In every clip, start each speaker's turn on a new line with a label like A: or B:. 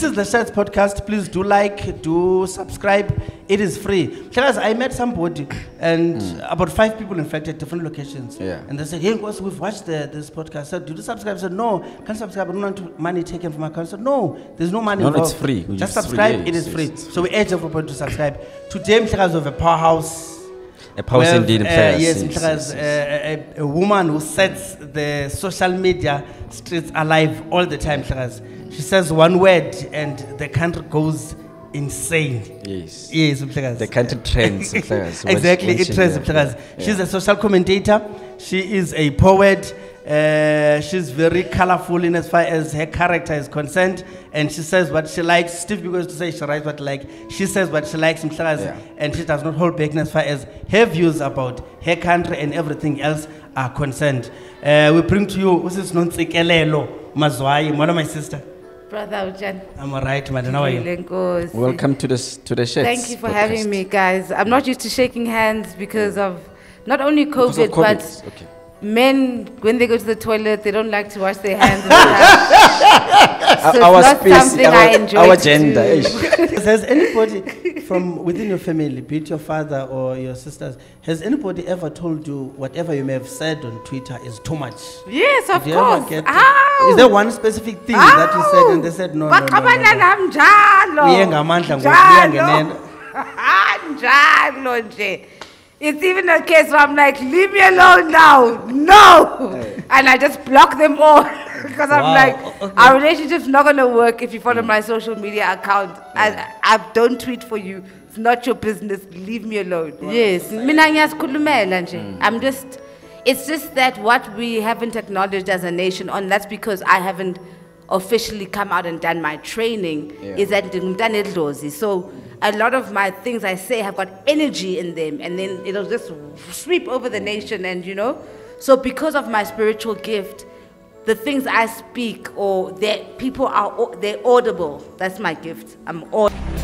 A: This is the Shedds podcast. Please do like, do subscribe. It is free. Guys, I met somebody and about five people, in fact, at different locations.
B: Yeah.
A: And they said, Hey, Nkos, we've watched the, this podcast. I said, Do you subscribe? I said, No, can't subscribe. I don't want money taken from my account. I said, No, there's no money
B: No,
A: involved.
B: it's free.
A: Just
B: It's free.
A: subscribe. it
B: Yes,
A: free.
B: yes,
A: So we urge everybody to subscribe. Today, Mhlekazi of a powerhouse.
B: A pause
A: We have,
B: indeed,
A: uh, yes, Mhlekazi, uh, a, a woman who sets the social media streets alive all the time, Mhlekazi. She says one word and the country goes insane.
B: Yes.
A: Yes.
B: The country trends.
A: Exactly, it trends,
B: yeah, yeah.
A: She's a social commentator. She is a poet. Uh, she's very colorful in as far as her character is concerned, and she says what she likes. Steve used to say she writes what like. She says what she likes,
B: Yeah.
A: and she does not hold back as far as her views about her country and everything else are concerned. Uh, we bring to you this Usis Nontsikelelo Mazwai, one of my sister.
C: Brother Ujan.
A: I'm alright, madam. How are you?
B: Welcome to the to the shirts.
C: Thank you for
B: podcast.
C: having me, guys. I'm not used to shaking hands because of not only COVID,
B: of COVID.
C: but
B: okay.
C: Men, when they go to the toilet, they don't like to wash their hands. in the house. so it's
B: our
C: not
B: space,
C: something
B: our,
C: I enjoy
B: our gender. eh.
A: has anybody from within your family, be it your father or your sisters, has anybody ever told you whatever you may have said on Twitter is too much?
C: Yes, of
A: Did you ever
C: course.
A: get- Is there one specific thing that you said and they said no, no, no, no,
C: Baxabana
A: no.
C: nam njalo.
A: Uye ngamandla ngoku,
C: Njalo.
A: uyangenela.
C: Njalo nje. It's even a case where I'm like, leave me alone now. No. And I just block them all. Because I'm
A: Wow,
C: like,
A: okay.
C: our relationship's not going to work if you follow hmm. my social media account. I, I don't tweet for you. It's not your business. Leave me alone. Yes. Mina ngiyasikhulumela nje. Hmm. I'm just, it's just that what we haven't acknowledged as a nation, and that's because I haven't officially come out and done my training,
B: Yeah.
C: is that ndingumntana edlozi. So a lot of my things I say have got energy in them, and then it'll just sweep over the nation, and you know. So because of my spiritual gift, the things I speak or that people are they're audible. That's my gift. I'm audible.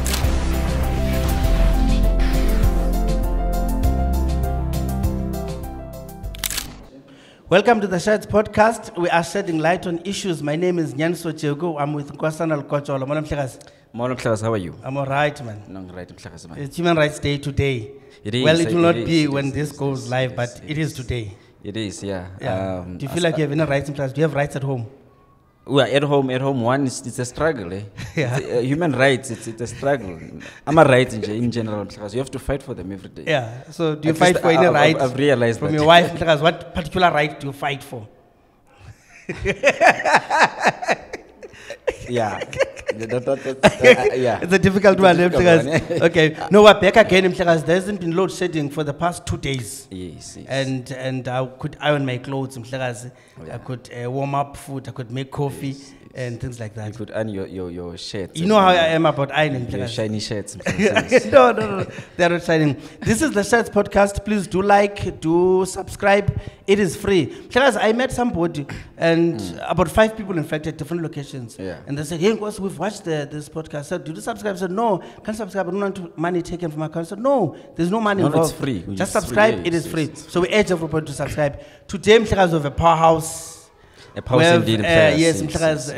A: Welcome to the Shedds podcast. We are shedding light on issues. My name is Nyanso Chego. I'm with Nkosana Kocholo. Madam Mhlekazi,
B: Molo Mhlekazi, how are you?
A: I'm all right, man.
B: No, right, Mhlekazi, man.
A: It's Human Rights Day today.
B: It is,
A: Well, it will not be
B: it
A: when
B: is,
A: this goes live, but it is. today.
B: It is, yeah.
A: Yeah.
B: Um,
A: Do you feel like you have any rights in class? Do you have rights at home?
B: Well, at home, at home, one, it's, it's a struggle. Eh?
A: Yeah.
B: It's, uh, human rights, it's, it's a struggle. I'm a right in, in general, because You have to fight for them every day.
A: Yeah. So do you
B: At
A: fight for any
B: I- I've-
A: rights
B: I've realized
A: from
B: that.
A: your wife? Mhlekazi? What particular right do you fight for?
B: Yeah. That- that- that- that- uh, yeah.
A: It's a difficult one. Mhlekazi. okay. No, we're back again, Mhlekazi. There hasn't been load shedding for the past two days.
B: Yes, yes.
A: And and I could iron my clothes, Mhlekazi. I could uh, warm up food. I could make coffee
B: Yes,
A: and things like
B: you
A: that.
B: could earn your, your, your shirts.
A: You know how I am about ironing,
B: Your shiny shirts.
A: No, no, no. They're not shining. This is the Shedds podcast. Please do like, do subscribe. It is free. Guys, I met somebody and about five people, in fact, at different locations.
B: Hmm. Yeah.
A: And they said, Hey, Nkos, we've watched the, this podcast. I said, Did you subscribe? I said, No, can't subscribe. I don't want money taken from my account. I said, No, there's no money
B: No, no, it's
A: involved.
B: free.
A: Just
B: It's free.
A: subscribe.
B: Yeah,
A: it is free.
B: it's
A: So we urge everybody to subscribe. Today, Mhlekazi of a powerhouse.
B: A
A: powerhouse have,
B: indeed.
A: uh,
B: Mhlekazi.
A: yes, uh,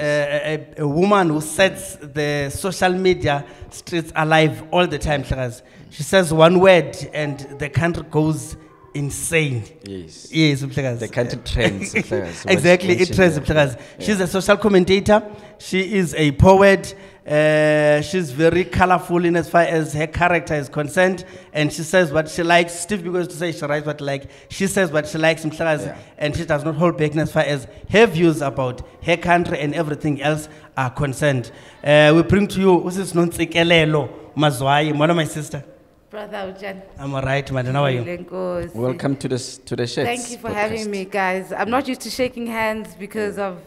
A: a, a woman who sets the social media streets alive all the time. Mhlekazi. She says one word and the country goes insane.
B: Yes.
A: Yes, Mhlekazi.
B: The country trends.
A: Exactly, it trends.
B: yeah,
A: Mhlekazi.
B: yeah.
A: She's a social commentator. She is a poet. Uh, she's very colorful in as far as her character is concerned, and she says what she likes. Steve Biko used to say she writes what like. She says what she likes,
B: Yeah.
A: and she does not hold back as far as her views about her country and everything else are concerned. Uh, we bring to you Usis Nontsikelelo Mazwai, one of my sister.
C: Brother Ujan.
A: I'm all right, madam. How are you?
B: Welcome to the s- to the shirts.
C: Thank you for
B: podcast.
C: having me, guys. I'm not used to shaking hands because of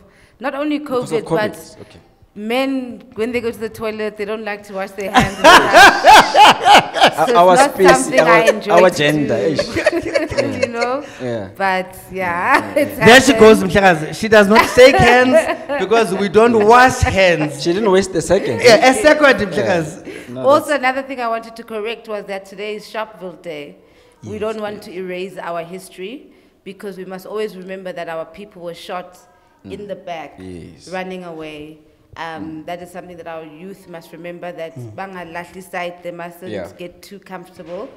C: not only COVID,
B: COVID.
C: but
B: okay.
C: men, when they go to the toilet, they don't like to wash their hands. in the house. so it's
B: our
C: not
B: space,
C: something
B: our,
C: I enjoy
B: our gender.
C: you know.
B: Yeah.
C: But yeah, it's
A: There she goes, Mhlekazi. She does not shake hands because we don't wash hands.
B: She didn't waste a second.
A: Yeah, a second, Mhlekazi.
B: No,
C: also, another thing I wanted to correct was that today is Sharpeville Day. we don't want to erase our history because we must always remember that our people were shot in mm. the back,
B: Yes.
C: running away. Um, mm. that is something that our youth must remember that mm. bangalahli side they mustn't
B: Yeah.
C: get too comfortable.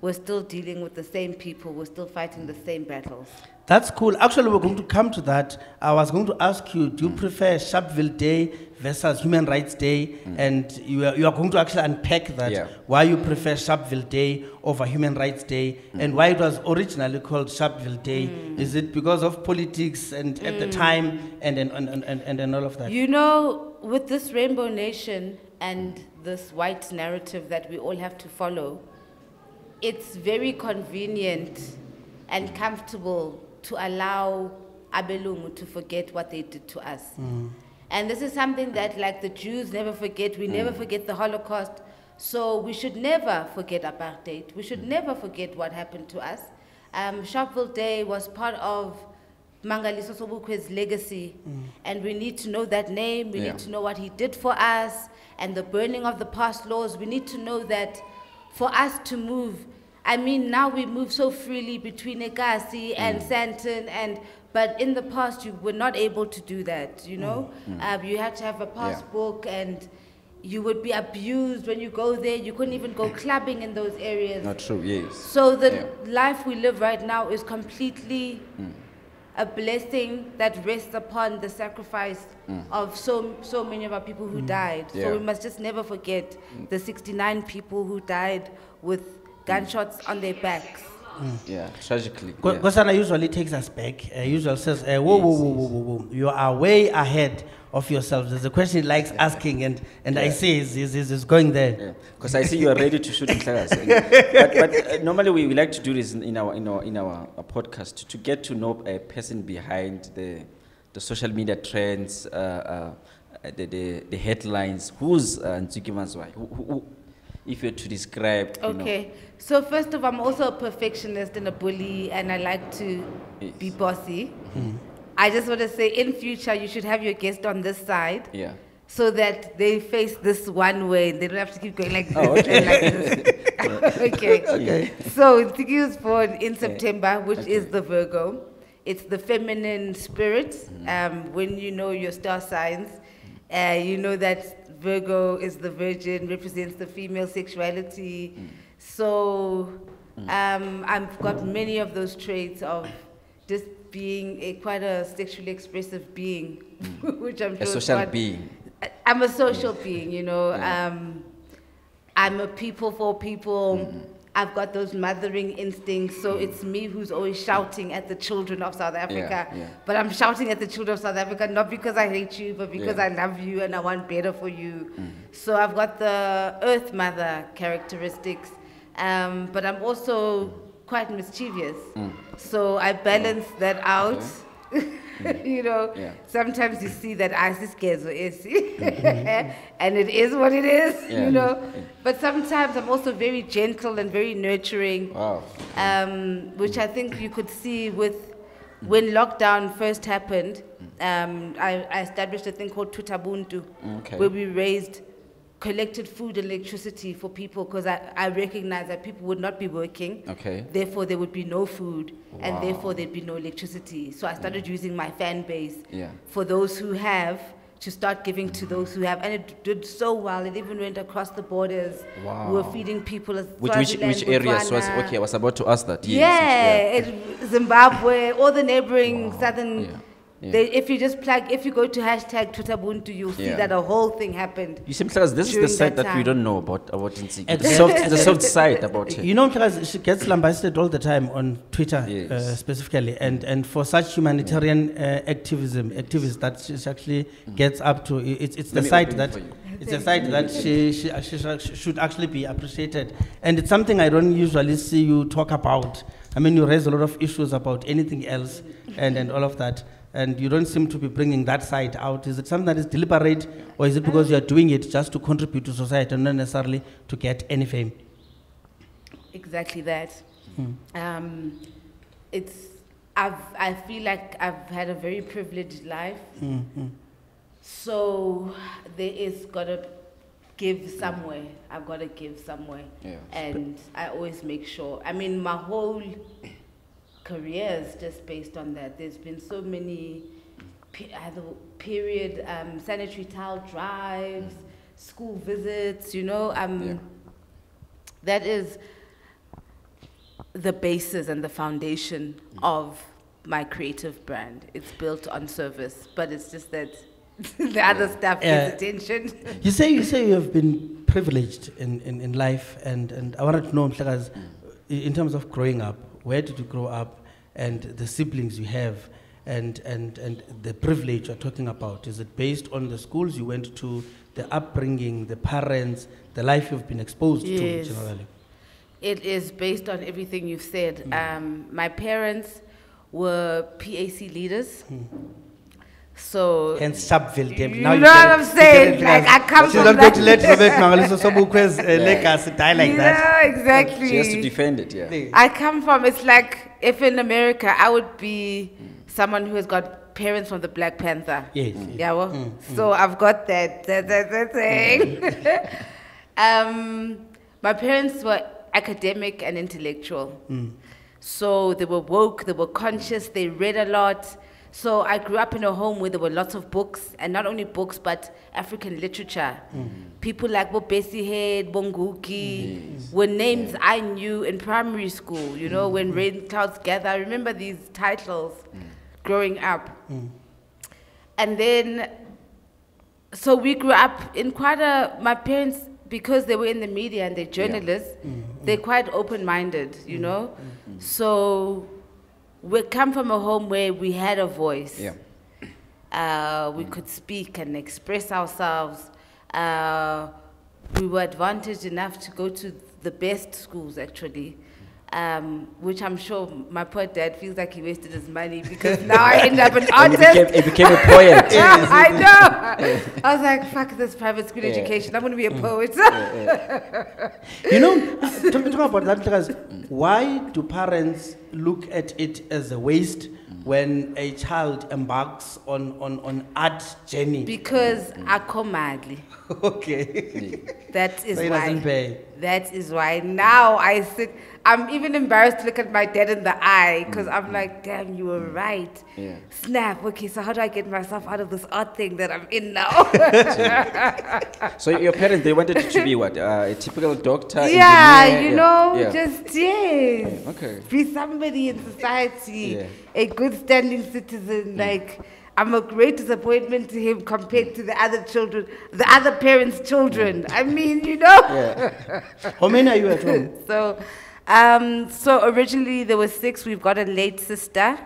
C: We're still dealing with the same people. We're still fighting the same battles.
A: That's cool. Actually, we're going to come to that. I was going to ask you, do you prefer Sharpeville Day versus Human Rights Day? Mm. And you are, you are going to actually unpack that,
B: Yeah.
A: why you prefer Sharpeville Day over Human Rights Day, mm. and why it was originally called Sharpeville Day. Mm. Is it because of politics and at the time and, and, and, and, and, and all of that?
C: You know, with this Rainbow Nation and this white narrative that we all have to follow, it's very convenient and comfortable to allow Abelungu to forget what they did to us. And this is something that, like the Jews never forget, we never mm. forget the Holocaust. So we should never forget apartheid. We should mm. never forget what happened to us. Um, Sharpeville Day was part of Mangaliso Sobukwe's legacy, mm. and we need to know that name. We
B: Yeah.
C: need to know what he did for us, and the burning of the pass laws. We need to know that for us to move. I mean, now we move so freely between Ekasi and Sandton, and but in the past you were not able to do that. You know, Um, you had to have a passbook, and you would be abused when you go there. You couldn't even go clubbing in those areas.
B: Not true, yes.
C: So the
B: Yeah.
C: life we live right now is completely mm. a blessing that rests upon the sacrifice of so so many of our people who died.
B: Yeah.
C: So we must just never forget the 69 people who died with gunshots on their backs.
B: Yeah, tragically.
A: Ko-
B: yeah.
A: Usually takes us back. Uh, usually says, uh, whoa, whoa, whoa, whoa, whoa, whoa. You are way ahead of yourself. There's a question he likes asking, and, and I see he's, he's, he's going there.
B: Because I see you are ready to shoot in class. but but uh, normally we, we like to do this in, in our in our in our uh, podcast to, to get to know a person behind the the social media trends, uh, uh, the, the the headlines. Who's uh, Ntsiki Mazwai? Who, who, if you're to describe, you know,
C: Okay. So first of all, I'm also a perfectionist and a bully, and I like to be
B: Yes.
C: bossy. I just want to say, in future, you should have your guest on this side.
B: yeah.
C: so that they face this one way. And they don't have to keep going like this
B: Oh, okay.
C: like this. okay.
A: Okay.
C: So Tiki was born in September, which is the Virgo. It's the feminine spirit. Um, when you know your star signs, uh, you know that Virgo is the virgin, represents the female sexuality. So um, I've got many of those traits of just being a quite a sexually expressive being, which I'm sure
B: A social
C: quite-
B: being.
C: I'm a social being, you know.
B: Yeah.
C: Um, I'm a people for people.
B: Mm-hmm.
C: I've got those mothering instincts, so it's me who's always shouting at the children of South Africa.
B: yeah.
C: But I'm shouting at the children of South Africa not because I hate you, but because
B: Yeah.
C: I love you and I want better for you. So I've got the Earth Mother characteristics, um, but I'm also quite mischievous.
B: Mm.
C: So I balance that out. you know,
B: Yeah.
C: sometimes you see that or is, and it is what it is,
B: Yeah.
C: you know. But sometimes I'm also very gentle and very nurturing,
B: Wow.
C: um, which I think you could see with when lockdown first happened. Um, I, I established a thing called Tutabuntu,
B: Okay.
C: where we raised collected food and electricity for people because I, I recognized that people would not be working.
B: Okay.
C: Therefore, there would be no food, and therefore there'd be no electricity. So I started mm. using my fan base
B: Yeah.
C: for those who have to start giving to mm-hmm. those who have, and it did so well. It even went across the borders. Wow. We were feeding people as
B: Which which which areas was okay? I was about to ask that. Yes,
C: Yeah, it, Zimbabwe, all the neighboring southern.
B: Yeah, yeah.
C: They, if you just plug, if you go to hashtag Tutabuntu, you'll see
B: Yeah.
C: that a whole thing happened.
B: You see, because this is the side
C: that
B: that, we don't know about about Ntsiki. The
A: Exactly.
B: soft, the soft side about it.
A: You know, Mhlekazi, she gets lambasted all the time on Twitter,
B: Yes.
A: uh, specifically, and and for such humanitarian uh, activism, activists that she actually gets up to, i- it's it's the
B: Let
A: side that it's a side that she, she she should actually be appreciated, and it's something I don't usually see you talk about. I mean, you raise a lot of issues about anything else, and and all of that. And you don't seem to be bringing that side out. Is it something that is deliberate, or is it because you are doing it just to contribute to society and not necessarily to get any fame?
C: Exactly that. Um, it's I've I feel like I've had a very privileged life. Hmm. So there is gotta give somewhere. I've gotta give somewhere.
B: Yeah.
C: And I always make sure. I mean, my whole career is just based on that. There's been so many uh, period um, sanitary towel drives, school visits. You know, um,
B: Yeah.
C: that is the basis and the foundation of my creative brand. It's built on service, but it's just that the other stuff gets
A: Uh,
C: attention.
A: You say you say you have been privileged in, in, in life, and, and I wanted to know, Mhlekazi, in terms of growing up, where did you grow up, and the siblings you have, and, and, and the privilege you're talking about? Is it based on the schools you went to, the upbringing, the parents, the life you've been exposed
C: Yes.
A: to generally?
C: It is based on everything you've said. Um, my parents were PAC leaders. So,
A: and Sharpeville came.
C: You
A: Now
C: know
A: get
C: what
A: it.
C: I'm saying? Like, I come
A: She's
C: from
A: not going to
C: that-
A: let Robert Mangaliso Sobukwe's uh, legacy die like
C: you
A: that.
C: know, exactly.
B: She has to defend it, yeah.
C: I come from, it's like if in America I would be someone who has got parents from the Black Panther.
A: Yes.
C: Yeah, well, mm, mm. so I've got that, that, that, that thing. Mm. um, my parents were academic and intellectual. So they were woke, they were conscious, they read a lot. So I grew up in a home where there were lots of books, and not only books, but African literature. Mm-hmm. People like Bo Bessie Head, Bonguki were names I knew in primary school, you know, when mm-hmm. Rain Clouds Gather. I remember these titles mm. growing up. Mm. And then, so we grew up in quite a, my parents, because they were in the media and they're journalists, mm-hmm. they're quite open minded, you know? So we come from a home where we had a voice.
B: Yeah.
C: Uh, we could speak and express ourselves. Uh, we were advantaged enough to go to the best schools, actually, um, which I'm sure my poor dad feels like he wasted his money because now I end up an
B: And it
C: artist.
B: became, it became a poet.
C: I know. I was like, fuck this private school
B: Yeah.
C: education. I'm going to be a poet.
A: You know, talking talking about that, because why do parents look at it as a waste when a child embarks on, on, on art journey?
C: because akho mali.
A: okay.
C: That is
A: So
C: why.
A: pay.
C: That is why now I sit. I'm even embarrassed to look at my dad in the eye because mm, I'm mm. like, damn, you were mm. right.
B: Yeah.
C: Snap. Okay, so how do I get myself out of this art thing that I'm in now?
B: So your parents, they wanted you to be what? Uh, a typical doctor?
C: yeah,
B: engineer?
C: you know,
B: yeah.
C: just yes.
B: Yeah, okay.
C: Be somebody in society,
B: Yeah.
C: A good standing citizen. Like I'm a great disappointment to him compared to the other children, the other parents' children. I mean, you know.
B: Yeah.
A: How many are you at home?
C: so, um, so originally there were six. We've got a late sister.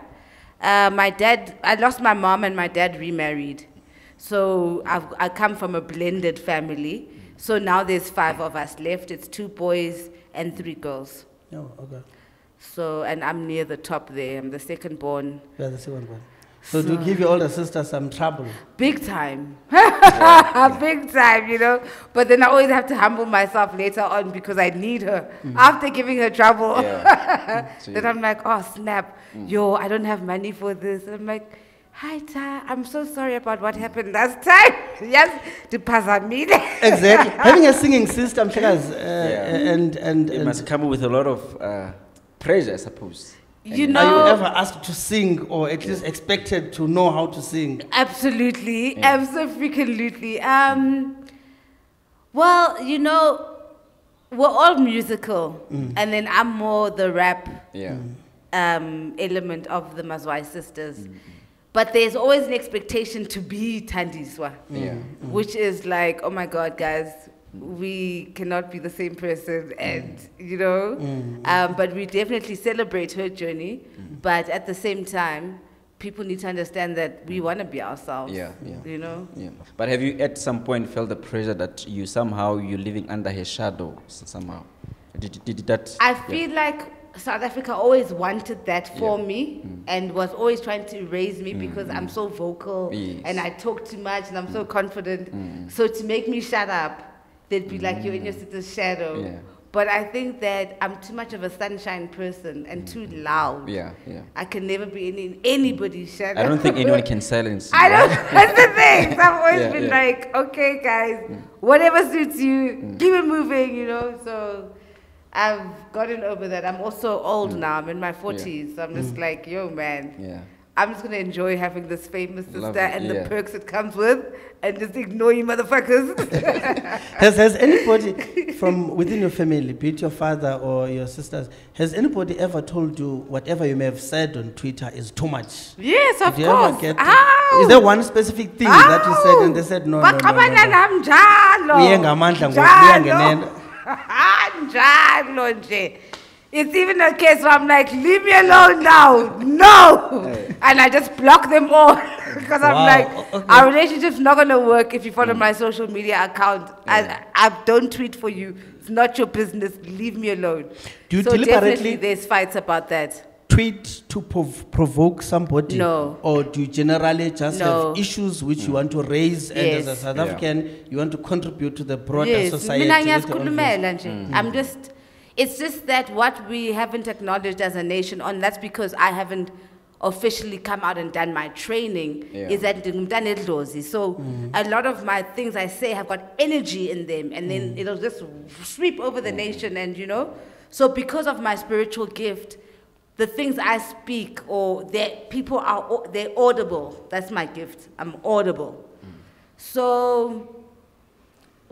C: Uh, my dad, I lost my mom and my dad remarried. So I've, I come from a blended family. So now there's five of us left. It's two boys and three girls.
A: Oh, okay.
C: So, and I'm near the top there. I'm the second born.
A: You're the second one. So to give your older sister some trouble.
C: Big time. Big time, you know. But then I always have to humble myself later on because I need her. After giving her trouble,
B: Yeah.
C: Then I'm like, oh, snap. Yo, I don't have money for this. And I'm like, hi, Ta. I'm so sorry about what happened last time. yes, to pass on me.
A: Exactly. Having a singing sister, I'm sure, uh,
B: Yeah.
A: and, and,
B: It
A: and
B: must come with a lot of uh, pressure, I suppose.
C: You
A: are you
C: know,
A: ever asked to sing or at least expected to know how to sing?
C: absolutely, absolutely. Um, well, you know, we're all musical, and then I'm more the rap
B: Yeah.
C: um, element of the Mazwai sisters. But there's always an expectation to be Tandiswa,
B: Yeah.
C: which is like, oh my God, guys, we cannot be the same person, mm. and you know. Mm. Um, but we definitely celebrate her journey. Mm. But at the same time, people need to understand that we want to be ourselves.
B: Yeah, yeah.
C: You know.
B: Yeah. But have you at some point felt the pressure that you somehow you're living under her shadow somehow? Did, did that?
C: I
B: yeah.
C: feel like South Africa always wanted that for
B: Yeah.
C: me and was always trying to erase me because I'm so vocal
B: Yes.
C: and I talk too much and I'm so confident. So to make me shut up, they'd be like, you're in your mm. sister's shadow.
B: Yeah.
C: But I think that I'm too much of a sunshine person and too mm-hmm. loud.
B: Yeah, yeah.
C: I can never be in anybody's shadow.
B: I don't think anyone can silence you.
C: I don't. That's the thing. So I've always
B: Yeah,
C: been
B: yeah.
C: like, okay, guys, mm. whatever suits you, mm. keep it moving, you know. So I've gotten over that. I'm also old now. I'm in my 40s. So I'm just like, yo, man,
B: Yeah.
C: I'm just gonna enjoy having this famous sister
B: it,
C: and
B: yeah.
C: the perks it comes with, and just ignore you motherfuckers.
A: Has, has anybody from within your family, be it your father or your sisters, has anybody ever told you whatever you may have said on Twitter is too much?
C: yes, of
A: Did you
C: course.
A: get-
C: Ow!
A: Is there one specific thing that you said and they said no, no, no, no,
C: Baxabana
A: no.
C: nam njalo.
A: Uye ngamandla
C: Njalo. Njalo nje. It's even a case where I'm like, leave me alone now. No. And I just block them all. Because I'm
A: Wow,
C: like,
A: okay.
C: our relationship's not going to work if you follow mm. my social media account. I, I don't tweet for you. It's not your business. Leave me alone.
A: Do you
C: so
A: deliberately-
C: definitely there's fights about that.
A: Tweet to prov- provoke somebody?
C: No.
A: Or do you generally just
C: No.
A: have issues which you mm. want to raise and as a
C: Yes.
A: South
B: Yeah.
A: African, you want to contribute to the broader
C: yes,
A: society?
C: mina
A: with your own views?
C: ngiyazikhulumela nje. Mm. I'm just, it's just that what we haven't acknowledged as a nation, and that's because I haven't officially come out and done my training,
B: Yeah.
C: is that ndingumntana edlozi. So mm-hmm. a lot of my things I say have got energy in them, and then mm. it'll just sweep over the mm-hmm. nation, and you know. So because of my spiritual gift, the things I speak or that people are they're audible. That's my gift. I'm audible. Mm. So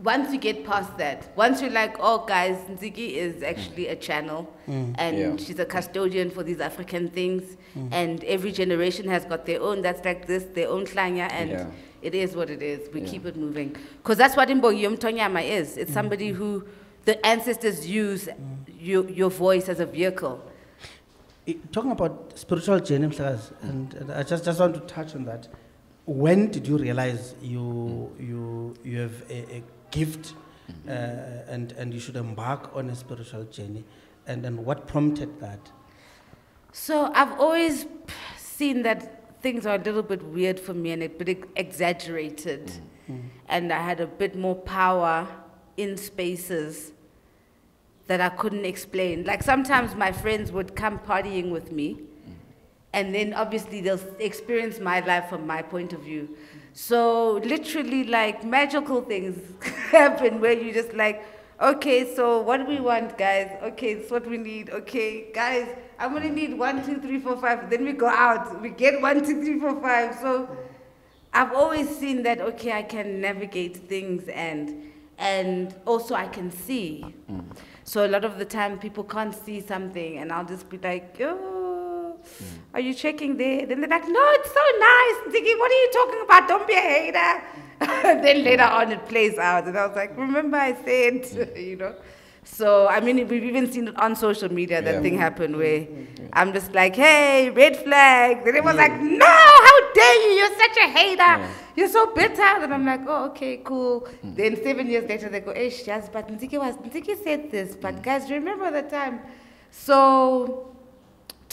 C: once you get past that, once you're like, oh, guys, Ntsiki is actually a channel, mm. and
B: Yeah.
C: she's a custodian for these African things, mm. and every generation has got their own. That's like this, their own klanya, and
B: Yeah.
C: it is what it is. We
B: Yeah.
C: keep it moving, because that's what Imbongi Yomthonyama is. It's mm. somebody who the ancestors use your, your voice as a vehicle.
A: I- Talking about spiritual journey, Mhlekazi, and, and I just, just want to touch on that. When did you realize you, you, you have a, a gift uh, and, and you should embark on a spiritual journey? And, and what prompted that?
C: So I've always seen that things are a little bit weird for me and a bit exaggerated. And I had a bit more power in spaces that I couldn't explain. Like sometimes my friends would come partying with me, and then obviously they'll experience my life from my point of view. So literally, like magical things happen where you just like, okay, so what do we want, guys? Okay, it's what we need. Okay, guys, I'm gonna need one, two, three, four, five. Then we go out, we get one, two, three, four, five. So I've always seen that okay, I can navigate things and and also I can see. Mm. So a lot of the time people can't see something and I'll just be like, oh, are you checking there? Then they're like, no, it's so nice. Ziggy, what are you talking about? Don't be a hater. then later on it plays out and I was like, remember I said, you know. So I mean we've even seen it on social media that
B: Yeah.
C: thing happen where I'm just like, hey, red flag. Then it was like, no, how dare you? You're such a hater. You're so bitter. And I'm like, oh, okay, cool. Mm. Then seven years later, they go, hey, Shaz, but Ntsiki, was, Ntsiki said this. But mm. guys, remember the time. So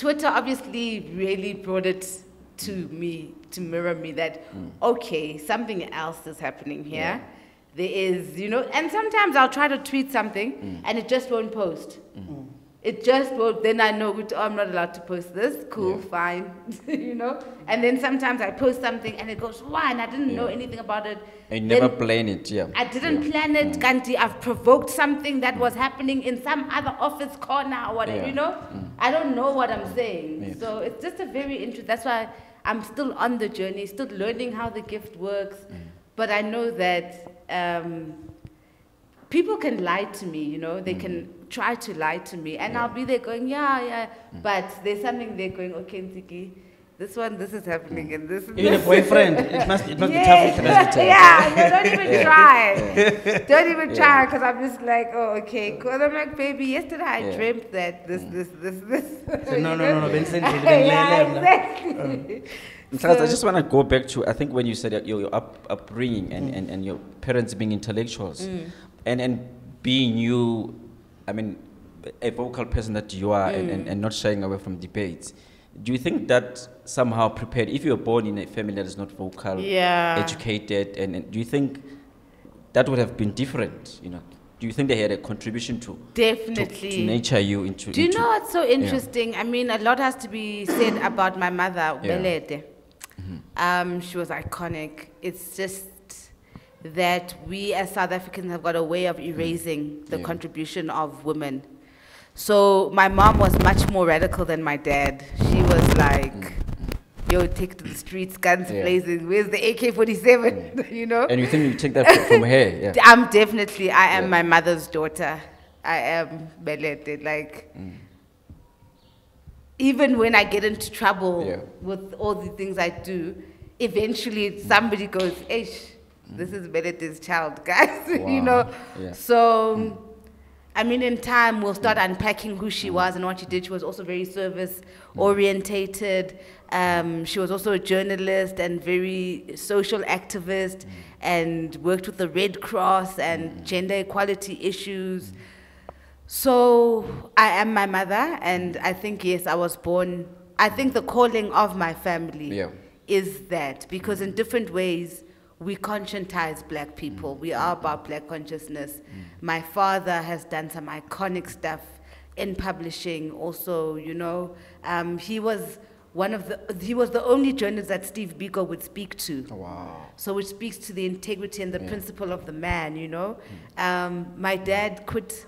C: Twitter obviously really brought it to me, to mirror me that, hmm. okay, something else is happening here. There is, you know, and sometimes I'll try to tweet something hmm. and it just won't post. Hmm. It just won't, then I know, oh, I'm not allowed to post this. Cool,
B: Yeah.
C: fine, you know. And then sometimes I post something and it goes, why? And I didn't know anything about it.
B: And never plan it, yeah.
C: I didn't
B: Yeah.
C: plan it, mm. Kanti. I've provoked something that mm. was happening in some other office corner or whatever,
B: Yeah.
C: you know? Mm. I don't know what I'm saying.
B: Yeah.
C: So it's just a very interesting, that's why I'm still on the journey, still learning how the gift works. But I know that um, people can lie to me, you know? They can mm. try to lie to me. And I'll be there going, yeah, yeah. Mm. But there's something there going, okay, Ntsiki, this one, this is happening, mm. and this is
A: Even a boyfriend, it must, it must
C: Yes.
A: be tough.
C: yeah, no, don't even try. Don't even try, because I'm just like, oh, okay. And I'm like, baby, yesterday I
B: Yeah.
C: dreamt that this, this, this, this.
A: So, no, no, no, no, Vincent,
C: yeah, exactly.
B: Um, Mhlekazi, I just want to go back to, I think when you said your, your up, upbringing and, and, and your parents being intellectuals and, and being you, I mean, a vocal person that you are and, and, and not shying away from debates, do you think that somehow prepared, if you're born in a family that is not vocal,
C: Yeah.
B: educated, and, and do you think that would have been different, you know? Do you think they had a contribution to, to,
C: Definitely.
B: to nature you into?
C: Do you
B: into-
C: know what's so interesting? I mean, a lot has to be said about my mother,
B: Yeah.
C: Belete. Um, she was iconic. It's just that we as South Africans have got a way of mm. erasing the
B: Yeah.
C: contribution of women. So my mom was much more radical than my dad. She was mm. like, mm. yo, take to the streets, guns
B: Yeah.
C: blazing. Where's the AK-47? you know.
B: And you think you take that from, her? Yeah.
C: I'm definitely, I am
B: Yeah.
C: my mother's daughter. I am Belete. Like,
B: Mm.
C: even when I get into trouble
B: Yeah.
C: with all the things I do, eventually somebody goes, Ish, this is Belete's child, guys. you know?
B: Yeah.
C: So, I mean, in time, we'll start mm. unpacking who she mm. was and what she did. She was also very service orientated. Um, she was also a journalist and very social activist mm. and worked with the Red Cross and gender equality issues. So I am my mother, and I think, yes, I was born. I think the calling of my family
B: Yeah.
C: is that because in different ways we conscientize black people. We are about black consciousness. My father has done some iconic stuff in publishing. Also, you know, um, he was one of the he was the only journalist that Steve Biko would speak to.
B: Wow.
C: So which speaks to the integrity and the
B: Yeah.
C: principle of the man, you know. Um, my dad quit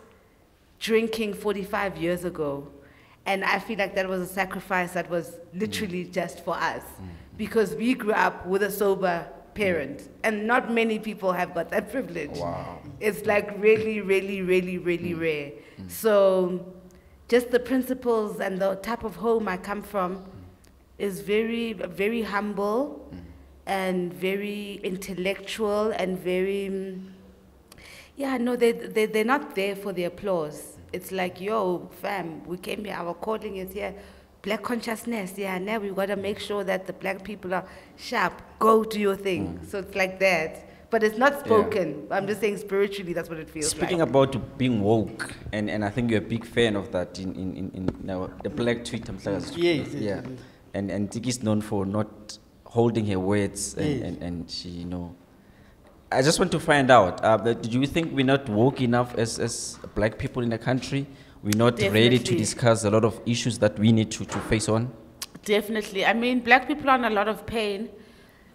C: drinking 45 years ago. And I feel like that was a sacrifice that was literally just for us. Because we grew up with a sober parent. And not many people have got that privilege.
B: Wow.
C: It's like really, really, really, really rare. So just the principles and the type of home I come from is very, very humble and very intellectual and very, mm, yeah, no, they, they, they're not there for the applause. It's like, yo, fam, we came here, our calling is here. Black consciousness, yeah, now we've got to make sure that the black people are sharp. Go do your thing. So it's like that. But it's not spoken. I'm just saying spiritually, that's what it feels
B: Speaking
C: like.
B: about being woke, and, and I think you're a big fan of that in, in, in, in our, the black Twitter. Mhlekazi.
A: Yes, yes,
B: Yeah.
A: yes.
B: And, and Tiki is known for not holding her words, and,
A: Yes.
B: and, and she, you know. I just want to find out, uh, that- do you think we're not woke enough as, as black people in the country? We're not ready to discuss a lot of issues that we need to, to face on?
C: Definitely. I mean, black people are in a lot of pain,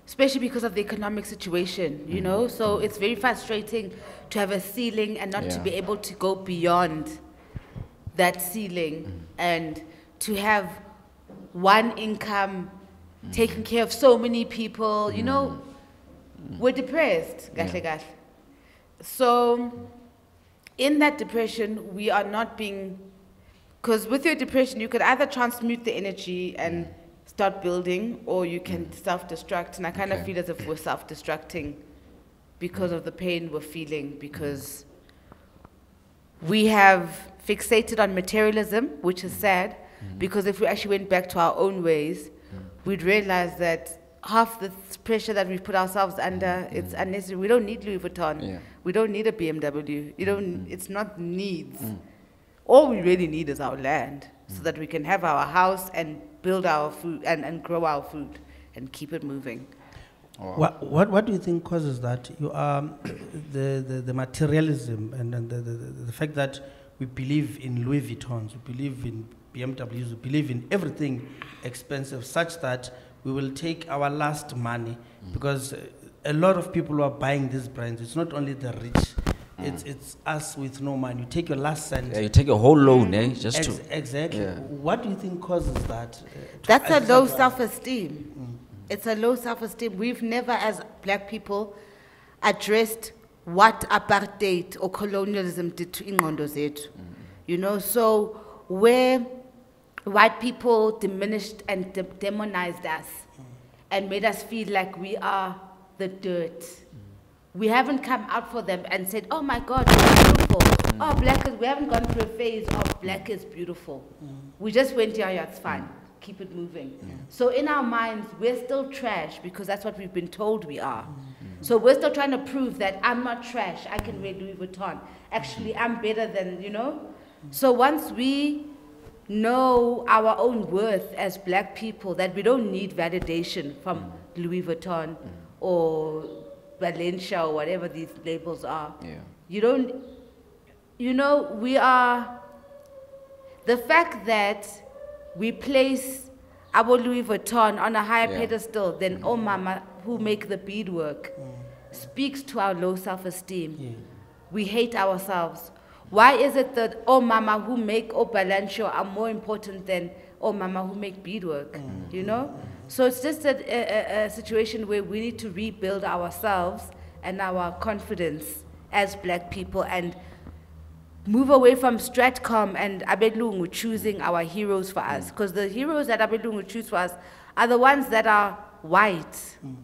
C: especially because of the economic situation, you mm. know? So it's very frustrating to have a ceiling and not to be able to go beyond that ceiling mm. and to have one income mm. taking care of so many people, you know? We're depressed, kahle kahle. So, in that depression, we are not being because with your depression, you could either transmute the energy and mm. start building, or you can mm. self destruct. And I kind of feel as if we're self destructing because of the pain we're feeling, because mm. we have fixated on materialism, which is sad, because if we actually went back to our own ways, we'd realize that half the pressure that we put ourselves under, it's unnecessary. We don't need Louis Vuitton.
B: Yeah.
C: We don't need a BMW. You don't, mm, mm. it's not needs. Mm. All we really need is our land so that we can have our house and build our food and, and grow our food and keep it moving.
A: What, what, what do you think causes that? You, um, the, the, the materialism and, and the, the, the the fact that we believe in Louis Vuittons, we believe in BMWs, we believe in everything expensive, such that we will take our last money because uh, a lot of people are buying these brands, it's not only the rich, mm. it's, it's us with no money. You take your last cent.
B: Yeah, you take a whole loan, eh? Mm. Just
A: Ex-
B: to.
A: exactly.
B: Yeah.
A: What do you think causes that? uh,
C: That's a low
A: such
C: self esteem. Mm. It's a low self esteem. We've never, as black people, addressed what apartheid or colonialism did to ingqondo zethu. Mm-hmm. You know, so where white people diminished and de- demonized us and made us feel like we are the dirt. We haven't come out for them and said, oh my God, beautiful. Mm. Oh, black is, we haven't gone through a phase of black is beautiful. Mm. We just went, yeah, yeah, it's fine. Mm. Keep it moving. So in our minds, we're still trash because that's what we've been told we are. Mm-hmm. So we're still trying to prove that I'm not trash. I can wear Louis Vuitton. Actually, mm-hmm. I'm better than, you know? So once we know our own worth as black people, that we don't need validation from Louis Vuitton or Valencia or whatever these labels are.
B: Yeah.
C: You don't, you know, we are, the fact that we place our Louis Vuitton on a higher
B: Yeah.
C: pedestal than oh mama who make the beadwork speaks to our low self-esteem. We hate ourselves. Why is it that oh mama who make oh Balenciaga are more important than oh mama who make beadwork? Mm. You know? Mm. So it's just a, a, a- situation where we need to rebuild ourselves and our confidence as black people and move away from Stratcom and Abelungu choosing our heroes for us. Mm. Because the heroes that Abelungu choose for us are the ones that are white. Mm.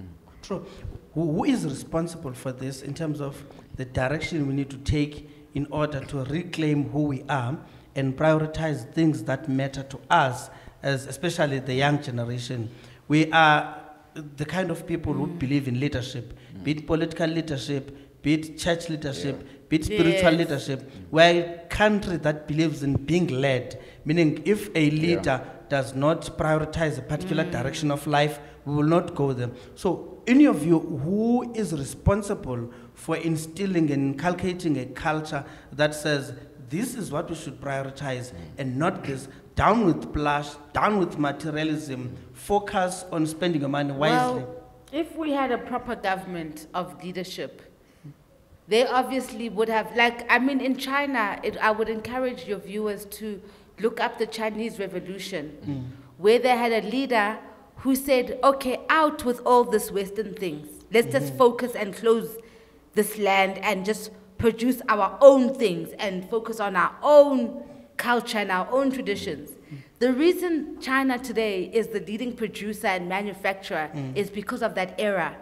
C: Mm.
A: True. Who, who is responsible for this in terms of the direction we need to take in order to reclaim who we are and prioritize things that matter to us, as especially the young generation? We are the kind of people who mm. believe in leadership, mm. be it political leadership, be it church leadership, be it spiritual
C: Yes.
A: leadership. We're a country that believes in being led, meaning if a leader does not prioritize a particular mm. direction of life, we will not go there. So, any of you who is responsible for instilling and inculcating a culture that says this is what we should prioritize and not this? Down with plush, down with materialism, focus on spending your money wisely.
C: Well, if we had a proper government of leadership, they obviously would have, like, I mean, in China, it, I would encourage your viewers to look up the Chinese Revolution, mm. where they had a leader who said, okay, out with all this Western things. Let's just mm-hmm. focus and close this land and just produce our own things and focus on our own culture and our own traditions. The reason China today is the leading producer and manufacturer mm. is because of that era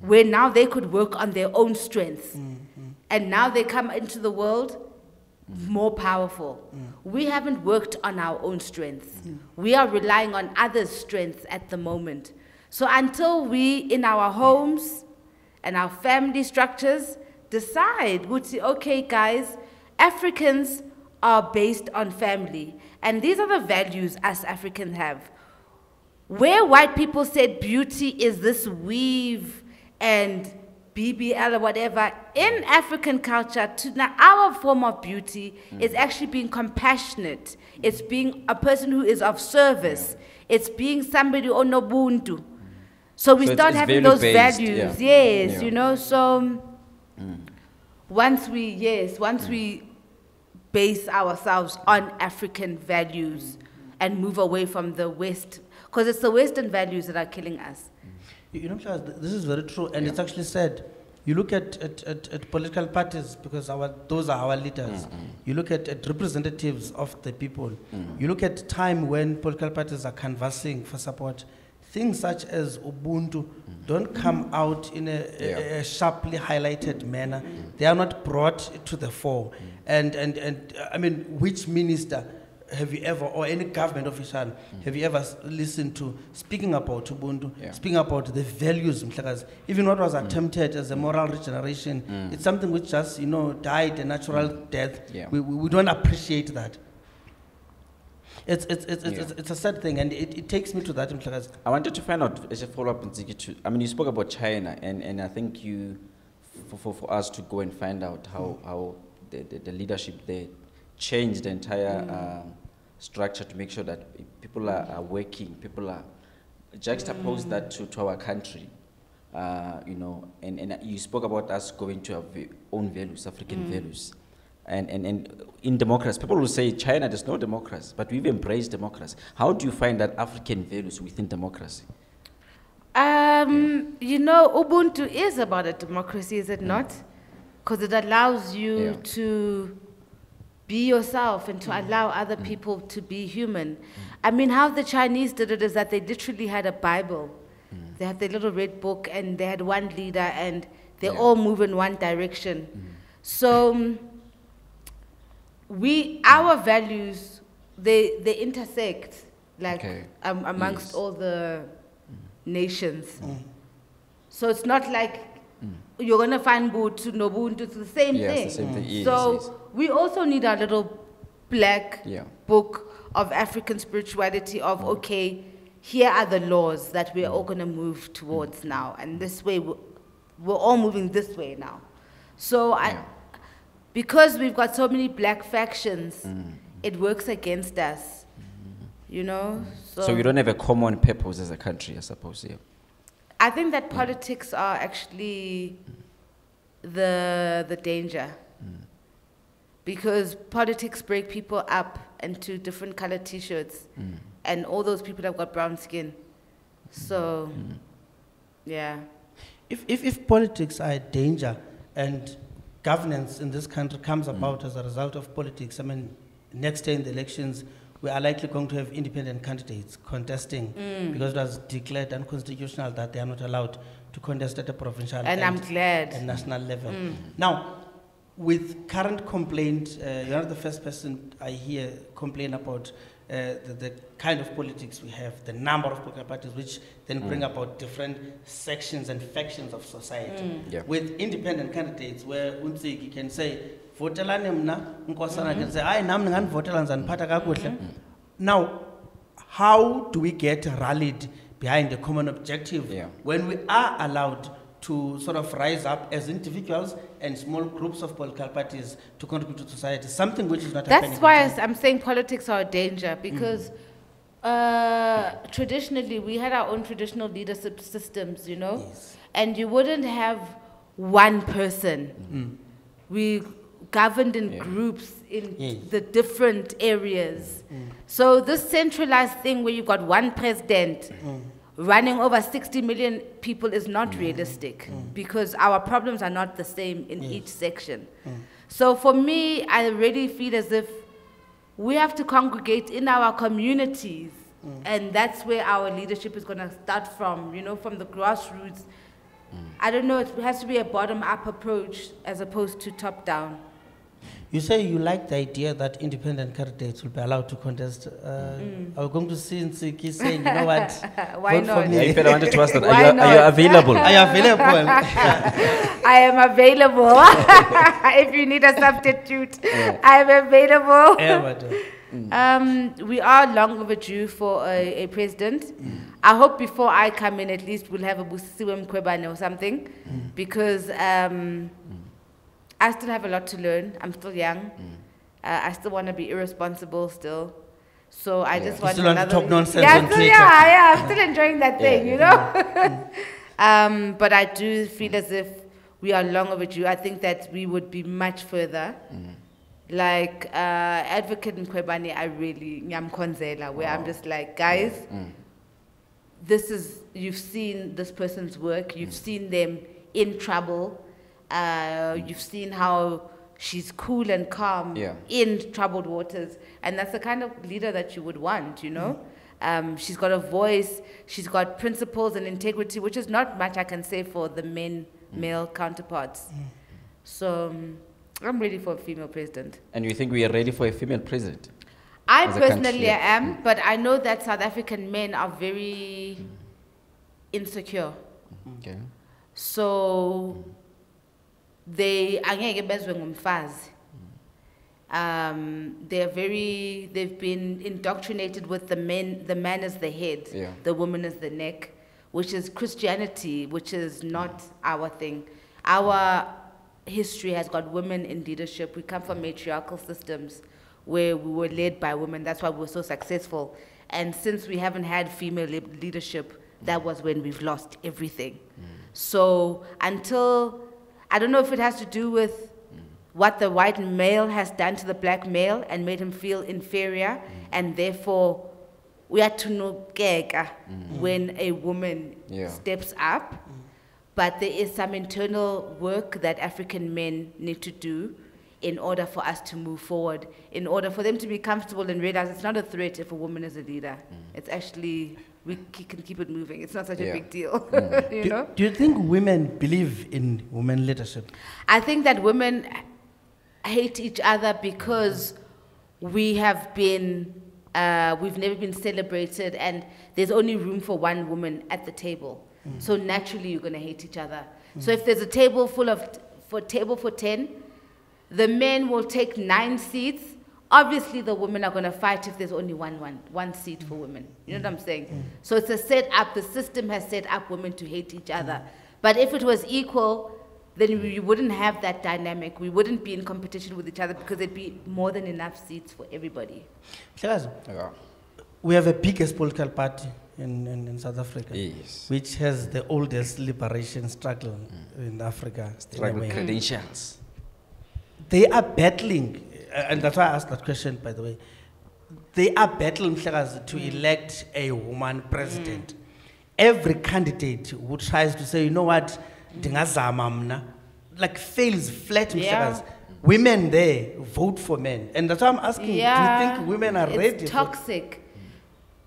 C: where now they could work on their own strengths. Mm-hmm. And now they come into the world more powerful. Mm. We haven't worked on our own strengths. Mm. We are relying on others' strengths at the moment. So until we in our homes and our family structures decide, would say, okay, guys, Africans are based on family. And these are the values us Africans have. Where white people said beauty is this weave and BBL or whatever, in African culture, to now our form of beauty hmm. is actually being compassionate. It's being a person who is of service. It's being somebody onobuntu. Hmm. So we
B: So
C: start having those
B: value-based,
C: values.
B: yeah.
C: Yes,
B: Yeah.
C: you know, so once we, yes, once we base ourselves on African values and move away from the West, because it's the Western values that are killing us.
A: You you know, Charles, this is very true, and it's actually said. You look at, at, at, at political parties because our, those are our leaders. Mm-hmm. You look at, at representatives of the people. Mm-hmm. You look at time when political parties are canvassing for support. Things such as Ubuntu don't come out in a, a- a sharply highlighted manner. They are not brought to the fore. And, and, and I mean, which minister have you ever, or any government official, have you ever listened to speaking about Ubuntu,
B: Yeah.
A: speaking about the values, even what was mm. attempted as a moral regeneration? Mm. It's something which just, you know, died a natural mm. death.
B: Yeah.
A: We, we, we don't appreciate that. It's, it's, it's, it's,
B: Yeah.
A: it's, it's a sad thing, and it, it takes me to that, Mhlekazi.
B: I wanted to find out, as a follow up, to, I mean, you spoke about China, and, and I think you, for, for, for us to go and find out how, how the, the, the leadership there changed the entire um, structure to make sure that people are, are working, people are, juxtapose that to, to our country. Uh, you know, and, and you spoke about us going to our own values, African values. And, and, and in democracy, people will say China, there's no democracy, but we've embraced democracy. How do you find that African values within democracy?
C: Um, you know, Ubuntu is about a democracy, is it mm. not? Because it allows you
B: Yeah.
C: to be yourself and to mm. allow other mm. people to be human. I mean, how the Chinese did it is that they literally had a Bible. They had their little red book and they had one leader and they
B: Yeah.
C: all move in one direction. So um, we, our values, they, they intersect like
B: Okay.
C: um, amongst
B: Yes.
C: all the mm. nations. Mm. So it's not like mm. you're gonna find Butu, Nobuntu, it's the same
B: Yes,
C: thing.
B: the same thing. Yes,
C: so
B: yes.
C: we also need our little black
B: Yeah.
C: book of African spirituality of okay, here are the laws that we're all gonna move towards now, and this way we're, we're all moving this way now. So I,
B: Yeah.
C: Because we've got so many black factions, mm. it works against us. You know,
B: So we don't have a common purpose as a country, I suppose. Yeah.
C: I think that politics are actually the the danger. Mm. Because politics break people up into different colored t-shirts mm. and all those people have got brown skin. So, yeah.
A: If, if, if politics are a danger and governance in this country comes about as a result of politics, I mean, next year in the elections, we are likely going to have independent candidates contesting because it was declared unconstitutional that they are not allowed to contest at a provincial
C: And I'm glad.
A: and national level. Now, with current complaint, uh, you're not the first person I hear complain about Uh, the, the kind of politics we have, the number of political parties, which then bring mm. about different sections and factions of society. Mm.
B: Yeah.
A: With independent candidates, where Untsiki can say, votelani mna, Nkosana mm-hmm. can say, hayi nami ndinganivotela ndizaniphatha mm-hmm. kakuhle. Mm-hmm. Now, how do we get rallied behind a common objective
B: Yeah.
A: when we are allowed to sort of rise up as individuals and small groups of political parties to contribute to society, something which is not happening.
C: That's why
A: in
C: I'm saying politics are a danger mm. because uh, traditionally we had our own traditional leadership systems, you know,
A: Yes.
C: and you wouldn't have one person. Mm. We governed in
B: Yeah.
C: groups in
A: Yes.
C: the different areas. Mm. So this centralized thing where you've got one president running over 60 million people is not realistic because our problems are not the same in each section. Mm. So for me, I really feel as if we have to congregate in our communities mm. and that's where our leadership is going to start from you know from the grassroots. Mm. I don't know it has to be a bottom up approach as opposed to top down
A: You say you like the idea that independent candidates will be allowed to contest. Uh, Are we going to see Ntsiki saying, you know what?
C: Mm. Why
A: vote for
C: not?
A: me.
B: Yeah, if I wanted to ask that,
C: Why
B: are you, are you available?
A: Are you available?
C: i am available if you need a substitute i'm available
A: Yeah, but, uh,
C: Um, we are long overdue for a, a president. I hope before I come in, at least we'll have a Busisiwe Mkhwebane or something, because um, I still have a lot to learn. I'm still young. Uh, I still want to be irresponsible still. So I just
A: You
C: want
A: still want to
C: another.
A: talk nonsense
C: yeah,
A: on
C: still, yeah, yeah. I'm still enjoying that thing,
B: Yeah,
C: you know. um, but I do feel as if we are long overdue. I think that we would be much further. Like uh, Advocate Mkhwebane, I really nyamkonzela, where I'm just like, guys, this is you've seen this person's work, you've seen them in trouble, uh, you've seen how she's cool and calm
B: Yeah.
C: in troubled waters, and that's the kind of leader that you would want, you know. Um, she's got a voice, she's got principles and integrity, which is not much I can say for the men, male counterparts. So um, I'm ready for a female president.
B: And you think we are ready for a female president?
C: I personally
B: country, yeah.
C: am, but I know that South African men are very insecure.
B: Okay.
C: So they angeke bezwe ngumfazi. Um, they're very they've been indoctrinated with the men the man is the head,
B: Yeah.
C: the woman is the neck, which is Christianity, which is not mm. our thing. Our history has got women in leadership. We come from matriarchal systems where we were led by women. That's why we were so successful. And since we haven't had female leadership, that mm. was when we've lost everything. Mm. So until, I don't know if it has to do with what the white male has done to the black male and made him feel inferior, mm. and therefore we had to know mm. when a woman
B: Yeah.
C: steps up. Mm. But there is some internal work that African men need to do in order for us to move forward, in order for them to be comfortable and realize it's not a threat if a woman is a leader. It's actually, we can keep it moving. It's not such
B: Yeah.
C: a big deal, mm. you
A: do,
C: know?
A: do you think women believe in women leadership?
C: I think that women hate each other because we have been, uh, we've never been celebrated, and there's only room for one woman at the table. Mm. So naturally, you're gonna hate each other. Mm. So if there's a table full of, for table for ten, the men will take nine seats. Obviously, the women are gonna fight if there's only one, one, one seat for women. You know what I'm saying? Mm. So it's a set up. The system has set up women to hate each other. But if it was equal, then we wouldn't have that dynamic. We wouldn't be in competition with each other because there'd be more than enough seats for everybody.
A: Mhlekazi, We have a biggest political party in, in, in South Africa,
B: Yes.
A: which has the oldest liberation struggle mm. in Africa.
B: Struggle
A: way.
B: credentials.
A: They are battling, and that's why I asked that question, by the way. they are battling Mhlekazi, to mm. elect a woman president. Every candidate who tries to say, you know what, mm. ndingazama mna, like fails flat
C: Yeah.
A: Women there vote for men. And that's why I'm asking, yeah. do you think women are
C: it's
A: ready?
C: toxic.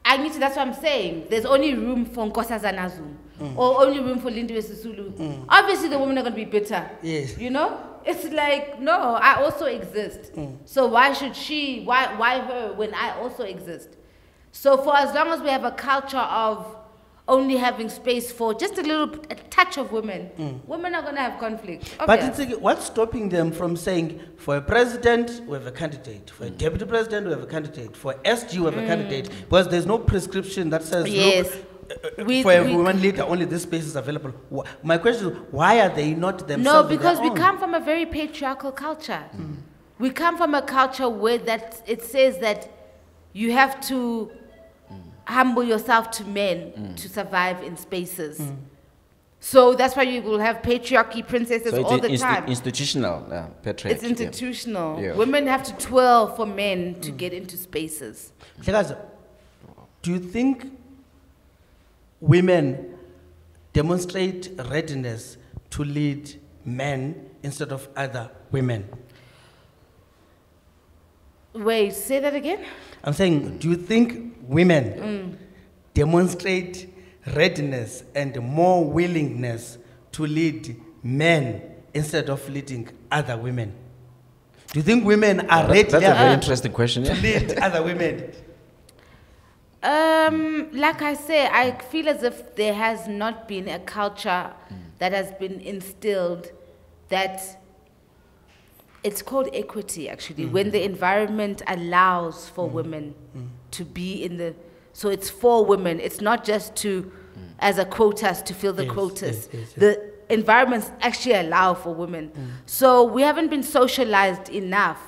C: I need to, that's what I'm saying. There's only room for Nkosazana Zulu
A: Mm.
C: or only room for Lindiwe Sisulu. Mm. Obviously, the women are going to be bitter.
A: Yes.
C: You know? It's like, no, I also exist.
A: Mm.
C: So why should she, why, why her when I also exist? So for as long as we have a culture of only having space for just a little, a touch of women, women are going to have conflict.
A: Mm. But it's, like, what's stopping them from saying, for a president, we have a candidate. For a deputy president, we have a candidate. For SG, we have a candidate. Because there's no prescription that says,
C: Mm. Yes.
A: look,
C: We-
A: for a
C: we-
A: woman leader, only this space is available. My question is, why are they not themselves? No,
C: because
A: their
C: we
A: own?
C: come from a very patriarchal culture. We come from a culture where that it says that you have to humble yourself to men to survive in spaces. So that's why you will have patriarchy princesses
B: So
C: all the
B: insti-
C: time.
B: institutional uh, patriarchy.
C: It's institutional.
B: Yeah.
C: Women have to twirl for men to get into spaces.
A: Mhlekazi, do you think women demonstrate readiness to lead men instead of other women?
C: Wait, say that again?
A: I'm saying, do you think women mm. demonstrate readiness and more willingness to lead men instead of leading other women? Do you think women are ready
B: That's a very
A: to
B: interesting question. Yeah.
A: lead other women?
C: Um, like I say, I feel as if there has not been a culture that has been instilled that it's called equity actually when the environment allows for women to be in the so it's for women. It's not just to as a quotas to fill the
A: Yes,
C: quotas.
A: yes, yes.
C: the environments actually allow for women. So we haven't been socialized enough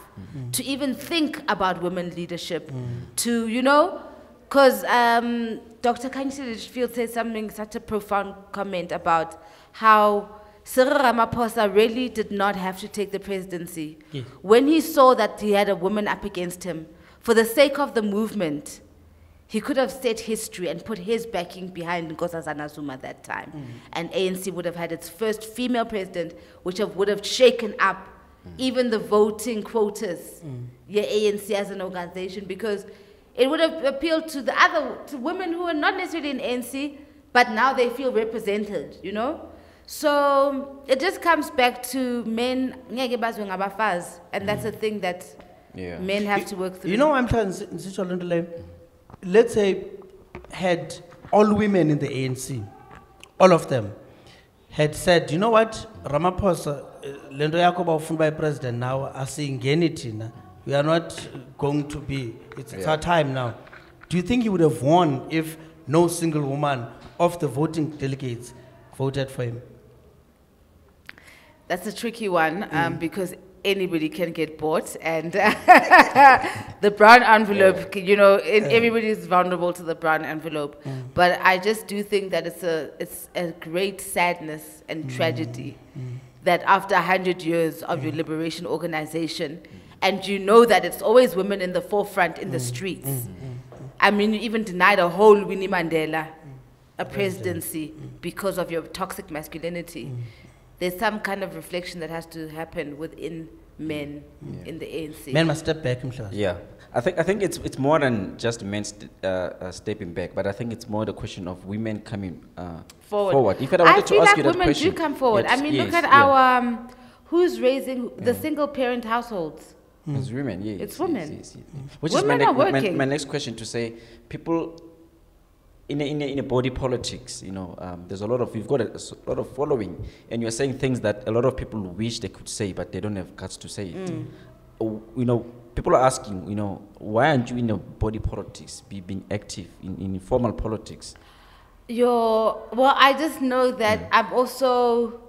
C: to even think about women leadership to you know because um, Dr. Kanyisi Litchfield said something, such a profound comment about how Cyril Ramaphosa really did not have to take the presidency.
A: Yes.
C: When he saw that he had a woman up against him, for the sake of the movement, he could have set history and put his backing behind Nkosazana Zuma that time. Mm-hmm. And ANC would have had its first female president, which have, would have shaken up mm. even the voting quotas, mm. yeah, ANC as an organization, because it would have appealed to the other, to women who are not necessarily in ANC, but now they feel represented, you know? So it just comes back to men, ngeke bazwe and that's a thing that
B: Yeah.
C: men have to work through.
A: You know, I'm trying to say, let's say, had all women in the ANC, all of them, had said, you know what, Ramaphosa, eh, lento yakho bawufuna by president now, asingeni thina. We are not going to be, it's, it's our time now. Do you think he would have won if no single woman of the voting delegates voted for him?
C: That's a tricky one
A: Mm.
C: um, because anybody can get bought, and the brown envelope, you know, and everybody is vulnerable to the brown envelope.
A: Mm.
C: But I just do think that it's a it's a great sadness and
A: Mm.
C: tragedy that after hundred years of your liberation organization, and you know that it's always women in the forefront in the
A: Mm.
C: streets. I mean, you even denied a whole Winnie Mandela a presidency because of your toxic masculinity. There's some kind of reflection that has to happen within men in the ANC.
A: Men must step back, Mhlekazi.
B: Yeah, I think I think it's it's more than just men st- uh, uh, stepping back, but I think it's more the question of women coming uh,
C: forward.
B: In fact, I wanted
C: feel
B: to ask
C: like
B: you that
C: women
B: question.
C: do come forward.
B: Yes,
C: I mean, look at
B: yeah.
C: our um, who's raising the single parent households.
B: It's women, yes.
C: It's
B: yes,
C: women.
B: yes, yes, yes. Which
C: Women
B: is
C: are
B: my, ne- my,
C: working.
B: my next question to say, people in a, in a, in a body politics, you know, um, there's a lot of, you've got a lot of following, and you're saying things that a lot of people wish they could say, but they don't have guts to say it.
C: Mm.
B: Oh, You know, people are asking, you know, why aren't you in a body politics, be, being active in, in formal politics?
C: Your well, I just know that I'm also.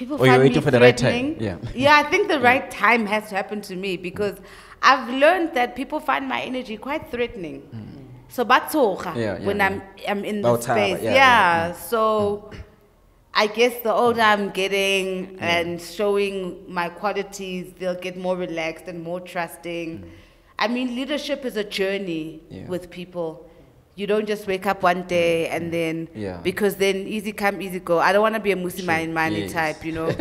C: People
B: Or
C: find me
B: waiting for the right time, yeah.
C: yeah, I think the right time has to happen to me because I've learned that people find my energy quite threatening. So batsoga
B: Mm. Yeah, yeah,
C: when
B: yeah.
C: I'm I'm in the space.
B: yeah,
C: So I guess the older I'm getting and showing my qualities, they'll get more relaxed and more trusting. I mean, leadership is a journey with people. You don't just wake up one day and then,
B: Yeah.
C: because then easy come, easy go. I don't want to be a Musima
B: Sure.
C: in money
B: Yes.
C: type, you know.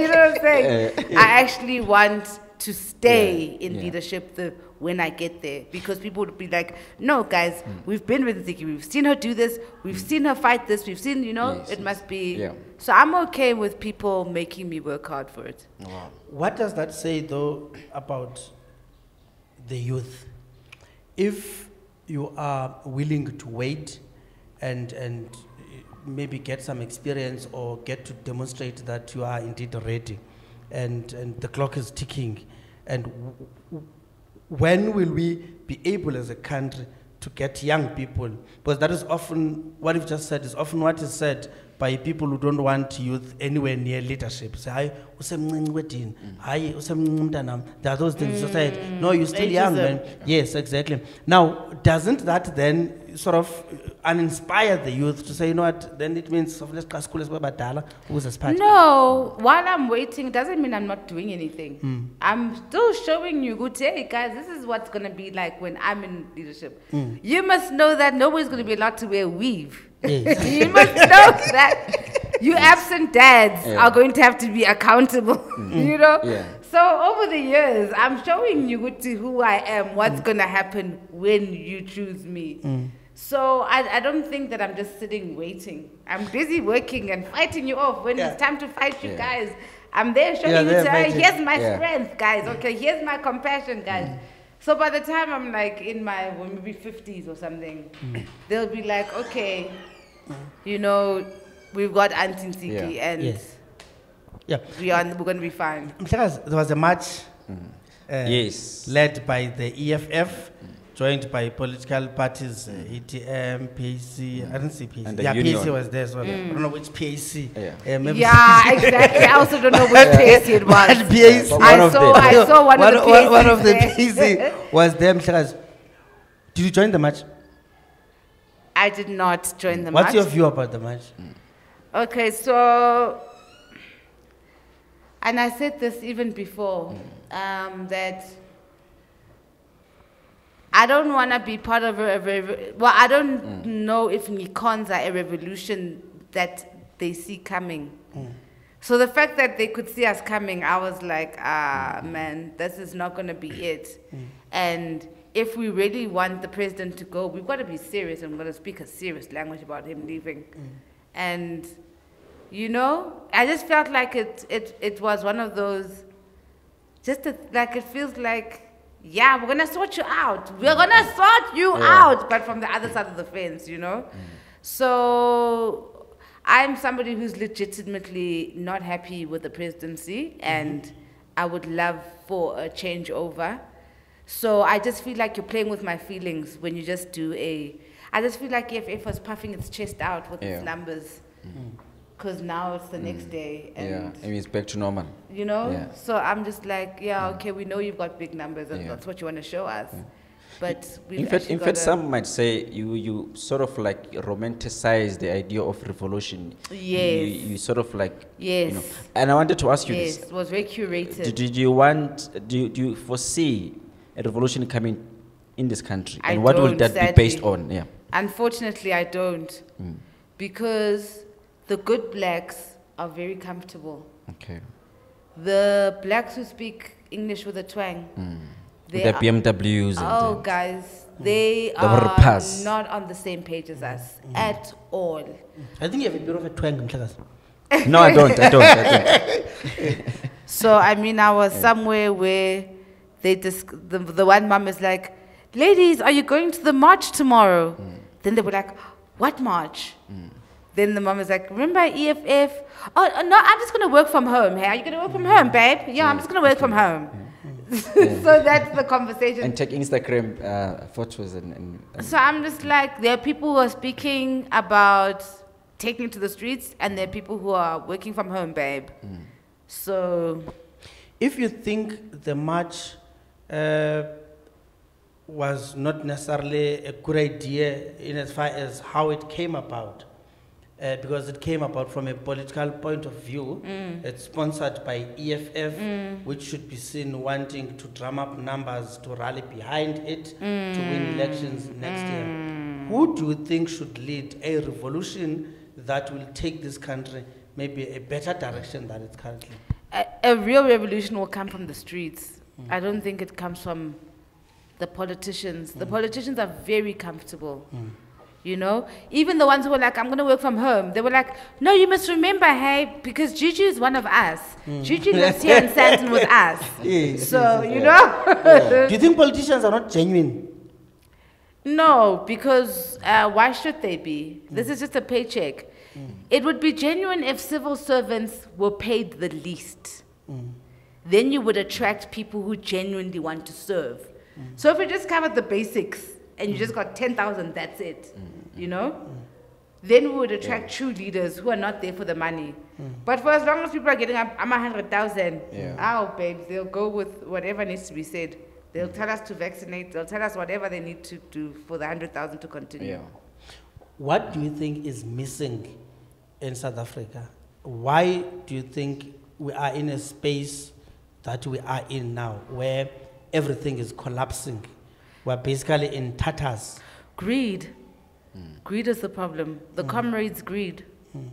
C: You know what I'm saying? I actually want to stay
B: Yeah.
C: in
B: Yeah.
C: leadership the, when I get there because people would be like, no, guys,
B: Hmm.
C: we've been with Ziki, we've seen her do this, we've seen her fight this, we've seen, you know,
B: Yes,
C: it
B: yes.
C: must be.
B: Yeah.
C: So I'm okay with people making me work hard for it.
B: Wow.
A: What does that say, though, about the youth? If you are willing to wait and, and maybe get some experience or get to demonstrate that you are indeed ready and, and the clock is ticking, and when will we be able as a country to get young people? Because that is often, what you've just said is often what is said by people who don't want youth anywhere near leadership. Say, hayi, usemncinci wedini, hayi, usemncinci mntanam." There are those things to say, mm. no, you're still young, man. Yes, exactly. Now, doesn't that then sort of uh, uninspire the youth to say, you know what, then it means, of let's sikhule sibe badala, ukuze siphathe."
C: No, while I'm waiting doesn't mean I'm not doing anything. Hmm. I'm still showing you, good, hey guys, this is what's gonna be like when I'm in leadership. Hmm. You must know that nobody's gonna be allowed to wear weave.
A: Yes.
C: you must know that you absent dads
B: Yeah.
C: are going to have to be accountable. Mm. you know?
B: Yeah.
C: So over the years, I'm showing you who I am, what's mm. gonna happen when you choose me. Mm. So I, I don't think that I'm just sitting waiting. I'm busy working and fighting you off when
A: Yeah.
C: it's time to fight you guys. I'm there showing you to, "Hey, here's my strength, guys. Okay, here's my compassion, guys. So by the time I'm like in my well, maybe 50s or something, they'll be like, okay, you know, we've got Auntie Ntsiki
B: Yeah.
C: and
A: Yes. Yeah.
C: we are, we're going to be fine.
A: Mhlekazi, there was a march uh,
B: Yes.
A: led by the EFF, joined by political parties, uh, ATM, PAC, I didn't see PAC.
B: And the
A: yeah,
B: union.
A: PAC was there as well. I don't know which PAC.
B: Yeah.
A: Uh, maybe
C: Yeah, exactly. I also don't know which place it was.
A: But PAC.
B: But
C: I
B: one of
C: saw,
B: them.
C: I saw one, of the
A: one, one of the
C: places there.
A: PAC was there. Mhlekazi. Did you join the march?
C: I did not join the
A: What's
C: march.
A: your view about the march?
C: Okay, so, and I said this even before, um, that I don't want to be part of a, a well, I don't know if Nikons are a revolution that they see coming. So the fact that they could see us coming, I was like, ah, man, this is not going to be it. And if we really want the president to go, we've got to be serious and we're going to speak a serious language about him leaving. Mm. And, you know, I just felt like it, it, it was one of those, just a, like it feels like, yeah, we're going to sort you out. We're mm. going to sort you
B: Yeah.
C: out, but from the other side of the fence, you know? Mm. So I'm somebody who's legitimately not happy with the presidency, mm-hmm. and I would love for a changeover. So I just feel like you're playing with my feelings when you just do a. I just feel like if EFF was puffing its chest out with
B: Yeah.
C: its numbers, mm. because now it's the next mm. day, and
B: Yeah. I mean, it's back to normal.
C: you know.
B: Yeah.
C: So I'm just like, yeah, mm. okay, we know you've got big numbers, and
B: Yeah.
C: that's what you want to show us. But we've
B: In fact, in fact, some might say you, you sort of like romanticize the idea of revolution. You,
C: Yes.
B: you sort of like.
C: Yes.
B: You know. And I wanted to ask you
C: yes,
B: this.
C: it was very curated.
B: Did, did you want, do you, do you foresee a revolution coming in this country?
C: I
B: and what will
C: don't,
B: that be based on? Yeah.
C: Unfortunately, I don't,
B: Mm.
C: because the good blacks are very comfortable.
B: Okay.
C: The blacks who speak English with a twang, they
B: the
C: are-
B: BMWs and.
C: oh,
B: uh,
C: guys, they
B: The
C: are
B: Verpas.
C: not on the same page as us at all.
A: I think you have a bit of a twang, Mhlekazi.
B: no, I don't. I don't. I don't.
C: So I mean, I was somewhere where they dis- the the one mom is like, "Ladies, are you going to the march tomorrow?" Mm. Then they were like, "What march?" Mm. Then the mom is like, "Remember EFF? Oh uh, no, I'm just gonna work from home. Hey, are you gonna work from mm. home, babe? Yeah, I'm just gonna work from home." so that's the conversation.
B: and take Instagram uh, photos and. and, and
C: So I'm just like, there are people who are speaking about taking to the streets, and there are people who are working from home, babe. So
A: If you think the march uh, was not necessarily a good idea in as far as how it came about, uh, because it came about from a political point of view. It's sponsored by EFF, which should be seen wanting to drum up numbers to rally behind it to win elections next year. Who do you think should lead a revolution that will take this country maybe a better direction than it's currently?
C: A, a real revolution will come from the streets. I don't think it comes from the politicians. The mm. politicians are very comfortable. Mm. You know, even the ones who were like, I'm going to work from home, they were like, no, you must remember, hey, because Juju is one of us. Mm. Juju lives here in Sandton with us.
A: Yes,
C: So, you know?
A: Do you think politicians are not genuine?
C: No, because uh, why should they be? This is just a paycheck. It would be genuine if civil servants were paid the least. Then you would attract people who genuinely want to serve. Mm. So if you just covered the basics and you just mm. got 10,000, that's it, mm. you know? Then we would attract true leaders who are not there for the money. But for as long as people are getting, I'm, I'm a 100,000,
B: Yeah.
C: oh, babes, they'll go with whatever needs to be said. They'll tell us to vaccinate, they'll tell us whatever they need to do for the 100,000 to continue.
B: Yeah.
A: What do you think is missing in South Africa? Why do you think we are in a space that we are in now where everything is collapsing? We're basically in tatters.
C: Greed. Greed is the problem. The hmm. comrades' greed. Hmm.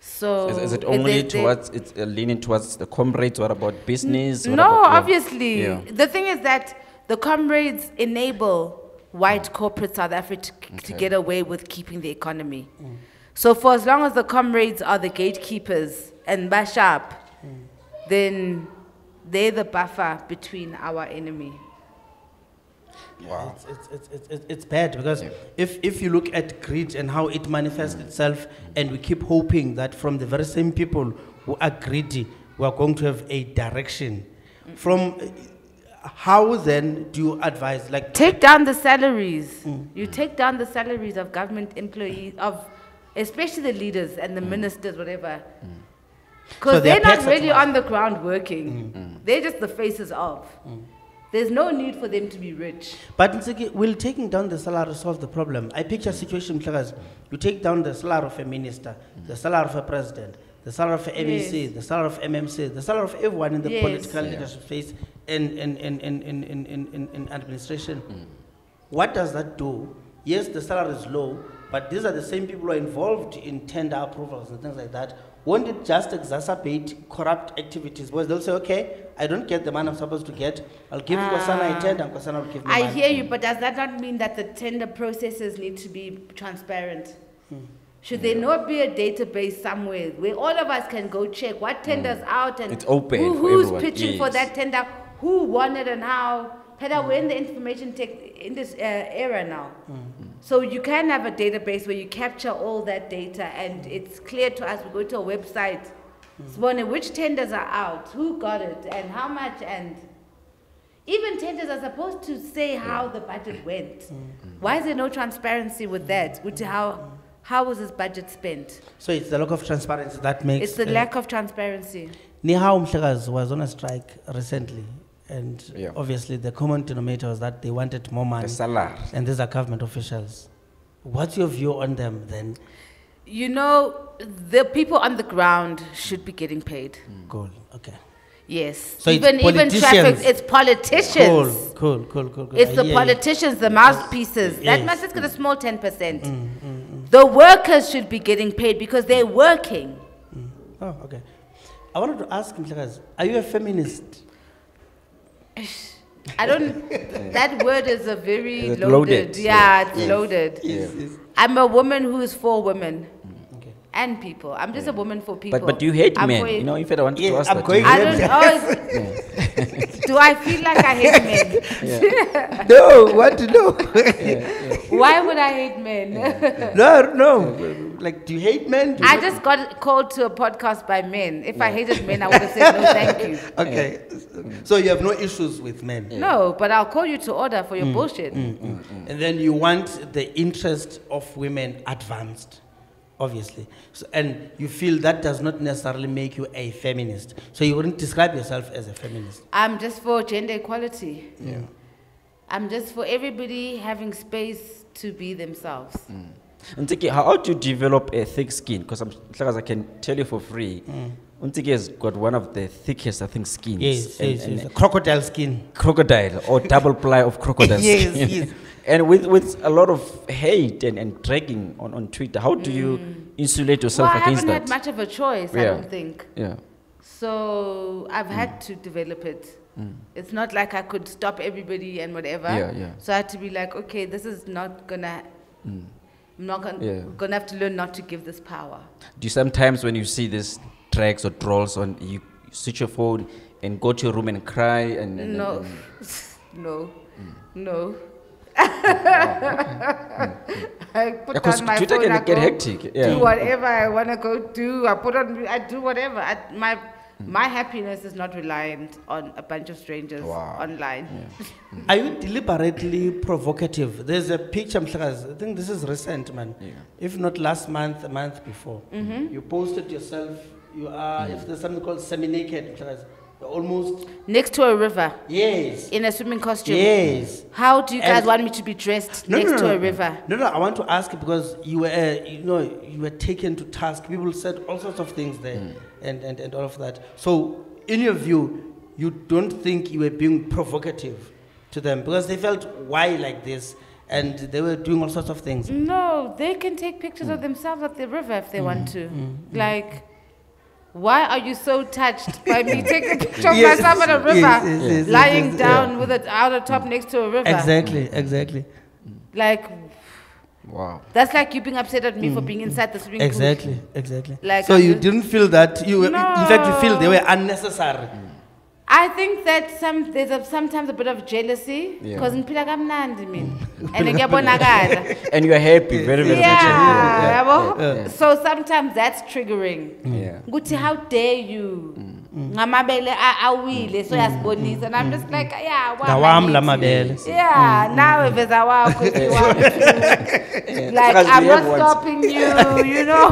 C: So
B: Is, is it only
C: they- they-
B: towards, it's uh, leaning towards the comrades? What about business? What
C: No,
B: about- yeah.
C: obviously.
B: Yeah.
C: The thing is that the comrades enable white hmm. corporate South Africa to, to get away with keeping the economy. So for as long as the comrades are the gatekeepers and bash up, then they're the buffer between our enemy.
B: Wow.
A: It's, it's, it's, it's, it's, it's bad because
B: Yeah.
A: if, if you look at greed and how it manifests itself, and we keep hoping that from the very same people who are greedy, we are going to have a direction. From uh, how then do you advise? Like,
C: Take down the salaries.
B: Mm.
C: You take down the salaries of government employees, of especially the leaders and the ministers, whatever. Because
A: so
C: they're, not really on the ground working.
B: Mm. mm.
C: They're just the faces of. Mm. There's no need for them to be rich.
A: But will taking down the salary solve the problem? I picture a situation because you take down the salary of a minister, mm. the salary of a president, the salary of MEC,
C: yes.
A: the salary of MMC, the salary of everyone in the
C: yes.
A: political
B: yeah.
A: leadership space and in, in, in, in, in, in, in administration. Mm. What does that do? Yes, the salary is low, but these are the same people who are involved in tender approvals and things like that won't it just exacerbate corrupt activities? Because they'll say, okay, I don't get the money I'm supposed to get. I'll give ah. Nkosana a tender, and Nkosana will give me
C: I
A: money.
C: hear you, but does that not mean that the tender processes need to be transparent? Hmm. Should there not be a database somewhere where all of us can go check what hmm. tender's out and
B: It's open
C: who, who's
B: everyone,
C: pitching for that tender, who won it and how? Peter, we're in hmm. the information tech in this uh, era now. So you can have a database where you capture all that data and it's clear to us. We go to a website, Sibone, which tenders are out, who got it, and how much, and even tenders are supposed to say how the budget went. Why is there no transparency with that? With how how was this budget spent?
A: So it's the lack of transparency that makes.
C: It's the
A: uh,
C: lack of transparency.
A: NEHAWU Mhlekazi was on a strike recently, and
B: Yeah.
A: obviously the common denominator was that they wanted more money,
B: The salary.
A: and these are government officials. What's your view on them then?
C: You know, the people on the ground should be getting paid. Hmm.
A: Cool. Okay.
C: Yes.
A: So it's
C: even even traffic, it's politicians.
A: Cool. Cool. Cool. Cool. cool.
C: It's
A: I
C: the
A: hear you.
C: politicians, the mouthpieces. That
A: Yes.
C: must just get a small 10%. Mm, mm, mm. The workers should be getting paid because they're working.
A: Oh, okay. I wanted to ask Mhlekazi, are you a feminist?
C: I don't, that word is a very loaded.
B: loaded?
C: Yeah,
B: Yeah.
C: it's
B: Yes.
C: loaded.
A: Yes. yes.
C: I'm a woman who is for women
A: Okay.
C: And people. I'm just a woman for people.
B: But, but do you hate
C: I'm
B: men?
C: for-
B: You know, in fact, I want
A: Yeah,
B: to ask
A: I'm
B: that.
A: going-
C: I don't know. Do I feel like I hate men?
A: no, what to know?
C: Why would I hate men?
A: no, no. Like, do you hate men? Do you
C: I
A: hate-
C: just got called to a podcast by men. If I hated men, I would have said no, thank you.
A: Okay. Mm. So you have no issues with men.
C: No, but I'll call you to order for
B: Mm.
C: your bullshit.
A: Mm, mm, and then you want the interest of women advanced, obviously. So, and you feel that does not necessarily make you a feminist. So you wouldn't describe yourself as a feminist.
C: I'm just for gender equality.
B: Yeah.
C: I'm just for everybody having space to be themselves.
B: Mm. Ntsiki, how, how do you develop a thick skin? Because I'm Mhlekazi, I can tell you for free. Untsiki has got one of the thickest, I think, skins.
A: Yes,
B: And-
A: yes,
B: and
A: yes. Crocodile skin.
B: crocodile or double ply of crocodile
A: Yes,
B: skin.
A: yes.
B: And with, with a lot of hate and, and dragging on, on Twitter, how do you mm. insulate yourself
C: Well,
B: yourself
C: I
B: against
C: haven't
B: that?
C: had much of a choice, I don't think.
B: yeah.
C: So I've had mm. to develop it. Mm. It's not like I could stop everybody and whatever.
B: Yeah, yeah.
C: So I had to be like, okay, this is not gonna. I'm not gonna,
B: Yeah.
C: gonna have to learn not to give this power.
B: Do you sometimes when you see these tracks or trolls on, you switch your phone and go to your room and cry and, and-
C: No,
B: and-
C: no,
B: Mm.
C: no. I put
B: Because
C: down my
B: Twitter
C: phone,
B: can
C: I
B: get
C: go
B: hectic, yeah.
C: Do whatever I wanna go do. I put on, I do whatever. I, my
B: Mm.
C: my happiness is not reliant on a bunch of strangers
B: Wow.
C: online.
A: Are you deliberately provocative? There's a picture, I think this is recent, man.
B: Yeah.
A: If not last month, a month before. Mm -hmm. You posted yourself, you are, if there's something called semi-naked, Mhlekazi, you're almost,
C: Next to a river
A: yes,
C: in a swimming costume.
A: yes.
C: How do you guys
A: And-
C: want me to be dressed
A: No,
C: next
A: no,
C: to a river?
A: No, no, I want to ask because you were, uh, you know, you were taken to task. People said all sorts of things there and, and, and all of that. So, in your view, you don't think you were being provocative to them because they felt, why like this? And they were doing all sorts of things.
C: No, they can take pictures
A: Mm.
C: of themselves at the river if they want to. Like, why are you so touched by me taking a picture of
A: Yes,
C: myself at a river,
A: yes, yes, yes,
C: lying
A: yes,
C: down with it out of top next to a river?
A: Exactly, exactly,
C: Like,
B: wow.
C: that's like you being upset at me for being inside the swimming
A: Mm. exactly, exactly.
C: Like,
A: so
C: I'm
A: you didn't feel that you, were, in fact, you feel they were unnecessary.
C: pool. I think that some there's a, sometimes a bit of jealousy
B: Yeah.
C: because ngiphila kamnandi mina and ngiyabonakala.
B: And you are happy, very, very much happy.
C: Yeah, yabo?
B: yeah.
C: So sometimes that's triggering.
B: Yeah.
C: Ukuthi how dare you? Mm. Mm. Ngamabele a- awile so mm, yasibonisa and I'm mm, just like yeah, wa
A: Ngawami la
C: manithi.
A: mabele.
C: Yeah, nawe veza wakho if you want to. Like I'm not
B: have
C: stopping you, you know.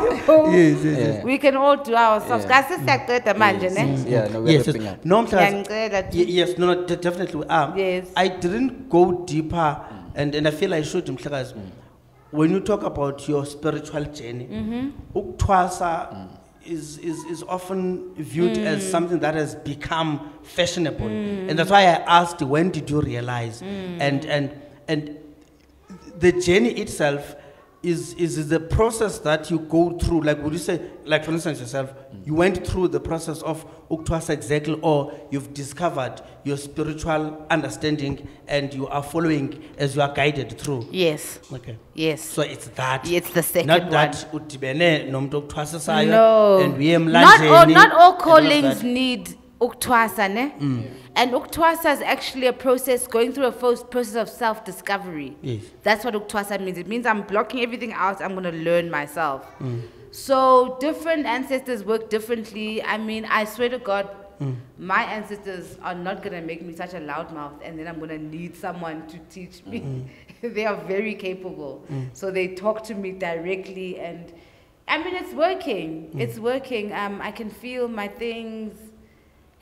A: Yes, yes,
B: Yeah.
C: We can all do ourselves.
B: Yeah.
C: Kasi siyaqeda manje ne?
B: Yeah, no, we're
A: Yes, yes. No, Mhlekazi,
C: Ngiyacela
A: Ye-
C: tu.
A: Yes, no, no, definitely we are.
C: Yes.
A: I didn't go deeper, and, and I feel I should, Mhlekazi. When you talk about your spiritual journey, mm-hmm. ukuthwasa is, is, is often viewed as mm. something that has become fashionable. And that's why I asked, when did you realize? Mm. And, and, and the journey itself is, is, the process that you go through. Like, would you say, like for instance, yourself, you went through the process of Ukuthwasa exactly, or you've discovered your spiritual understanding and you are following as you are guided through.
C: Yes.
A: Okay.
C: Yes.
A: So it's that.
C: It's the second
A: Not
C: one.
A: that udibene nomuntu okuthwasisayo
C: No.
A: and uye
C: Not all, not all callings need ukuthwasa, ne? Mm. And ukuthwasa is actually a process, going through a first process of self-discovery.
A: Yes.
C: That's what ukuthwasa means. It means I'm blocking everything out. I'm going to learn myself. Mm. So different ancestors work differently. I mean, I swear to God, mm. my ancestors are not going to make me such a loudmouth and then I'm going to need someone to teach me. they are very capable. So they talk to me directly and I mean, it's working. It's working. Um, I can feel my things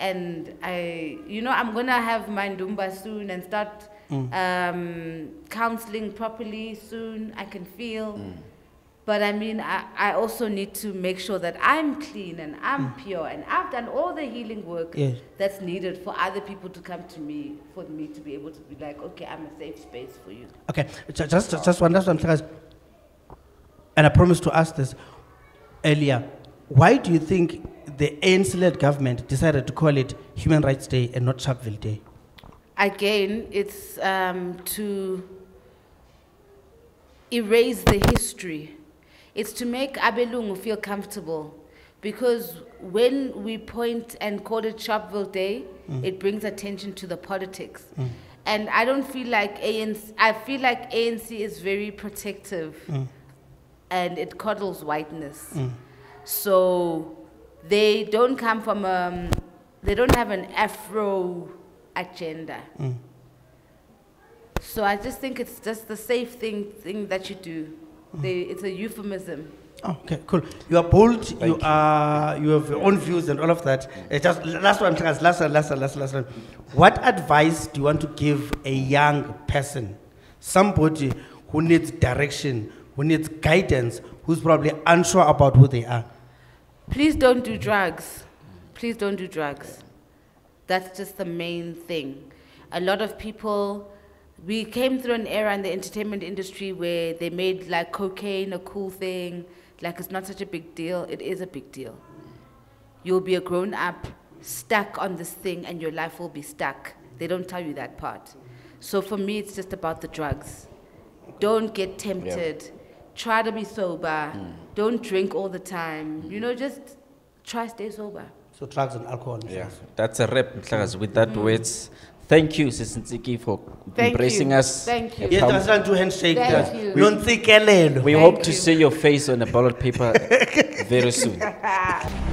C: and I, you know, I'm gonna have my Ndumba soon and start mm. um, counseling properly soon. I can feel. Mm. But I mean, I, I also need to make sure that I'm clean and I'm mm. pure and I've done all the healing work
A: Yes.
C: that's needed for other people to come to me, for me to be able to be like, okay, I'm a safe space for you.
A: Okay, ju- just, just, just one last one, Mhlekazi. And I promised to ask this earlier. Why do you think the ANC-led government decided to call it Human Rights Day and not Sharpeville Day?
C: Again, it's um, to erase the history. It's to make Abelungu feel comfortable. Because when we point and call it Sharpeville Day, mm. it brings attention to the politics. Mm. And I don't feel like ANC, I feel like ANC is very protective mm. and it coddles whiteness. So they don't come from, um, they don't have an Afro agenda. So I just think it's just the safe thing, thing that you do. They, it's a euphemism.
A: Oh, okay, cool. You are bold. you are. You have your own views and all of that. Uh, just last one, Mhlekazi, last one, last one, last one, last one. What advice do you want to give a young person, somebody who needs direction, who needs guidance, who's probably unsure about who they are.
C: Please don't do drugs. Please don't do drugs. That's just the main thing. A lot of people, we came through an era in the entertainment industry where they made like cocaine a cool thing, like it's not such a big deal. It is a big deal. You'll be a grown up, stuck on this thing, and your life will be stuck. They don't tell you that part. So for me, it's just about the drugs. Don't get tempted. Try to be sober. Don't drink all the time. You know, just try stay sober.
A: So drugs and alcohol.
B: Yeah, that's a wrap, Mhlekazi. With that words, thank you, Sisintiki, for
C: Mm. Thank
B: embracing
C: you.
B: us.
C: Thank you.
A: Yes,
B: Come-
A: that's not to handshake.
C: Thank
A: that.
C: you.
A: Nontsikelelo.
B: We
C: Thank
B: hope to see your face on a ballot paper very soon.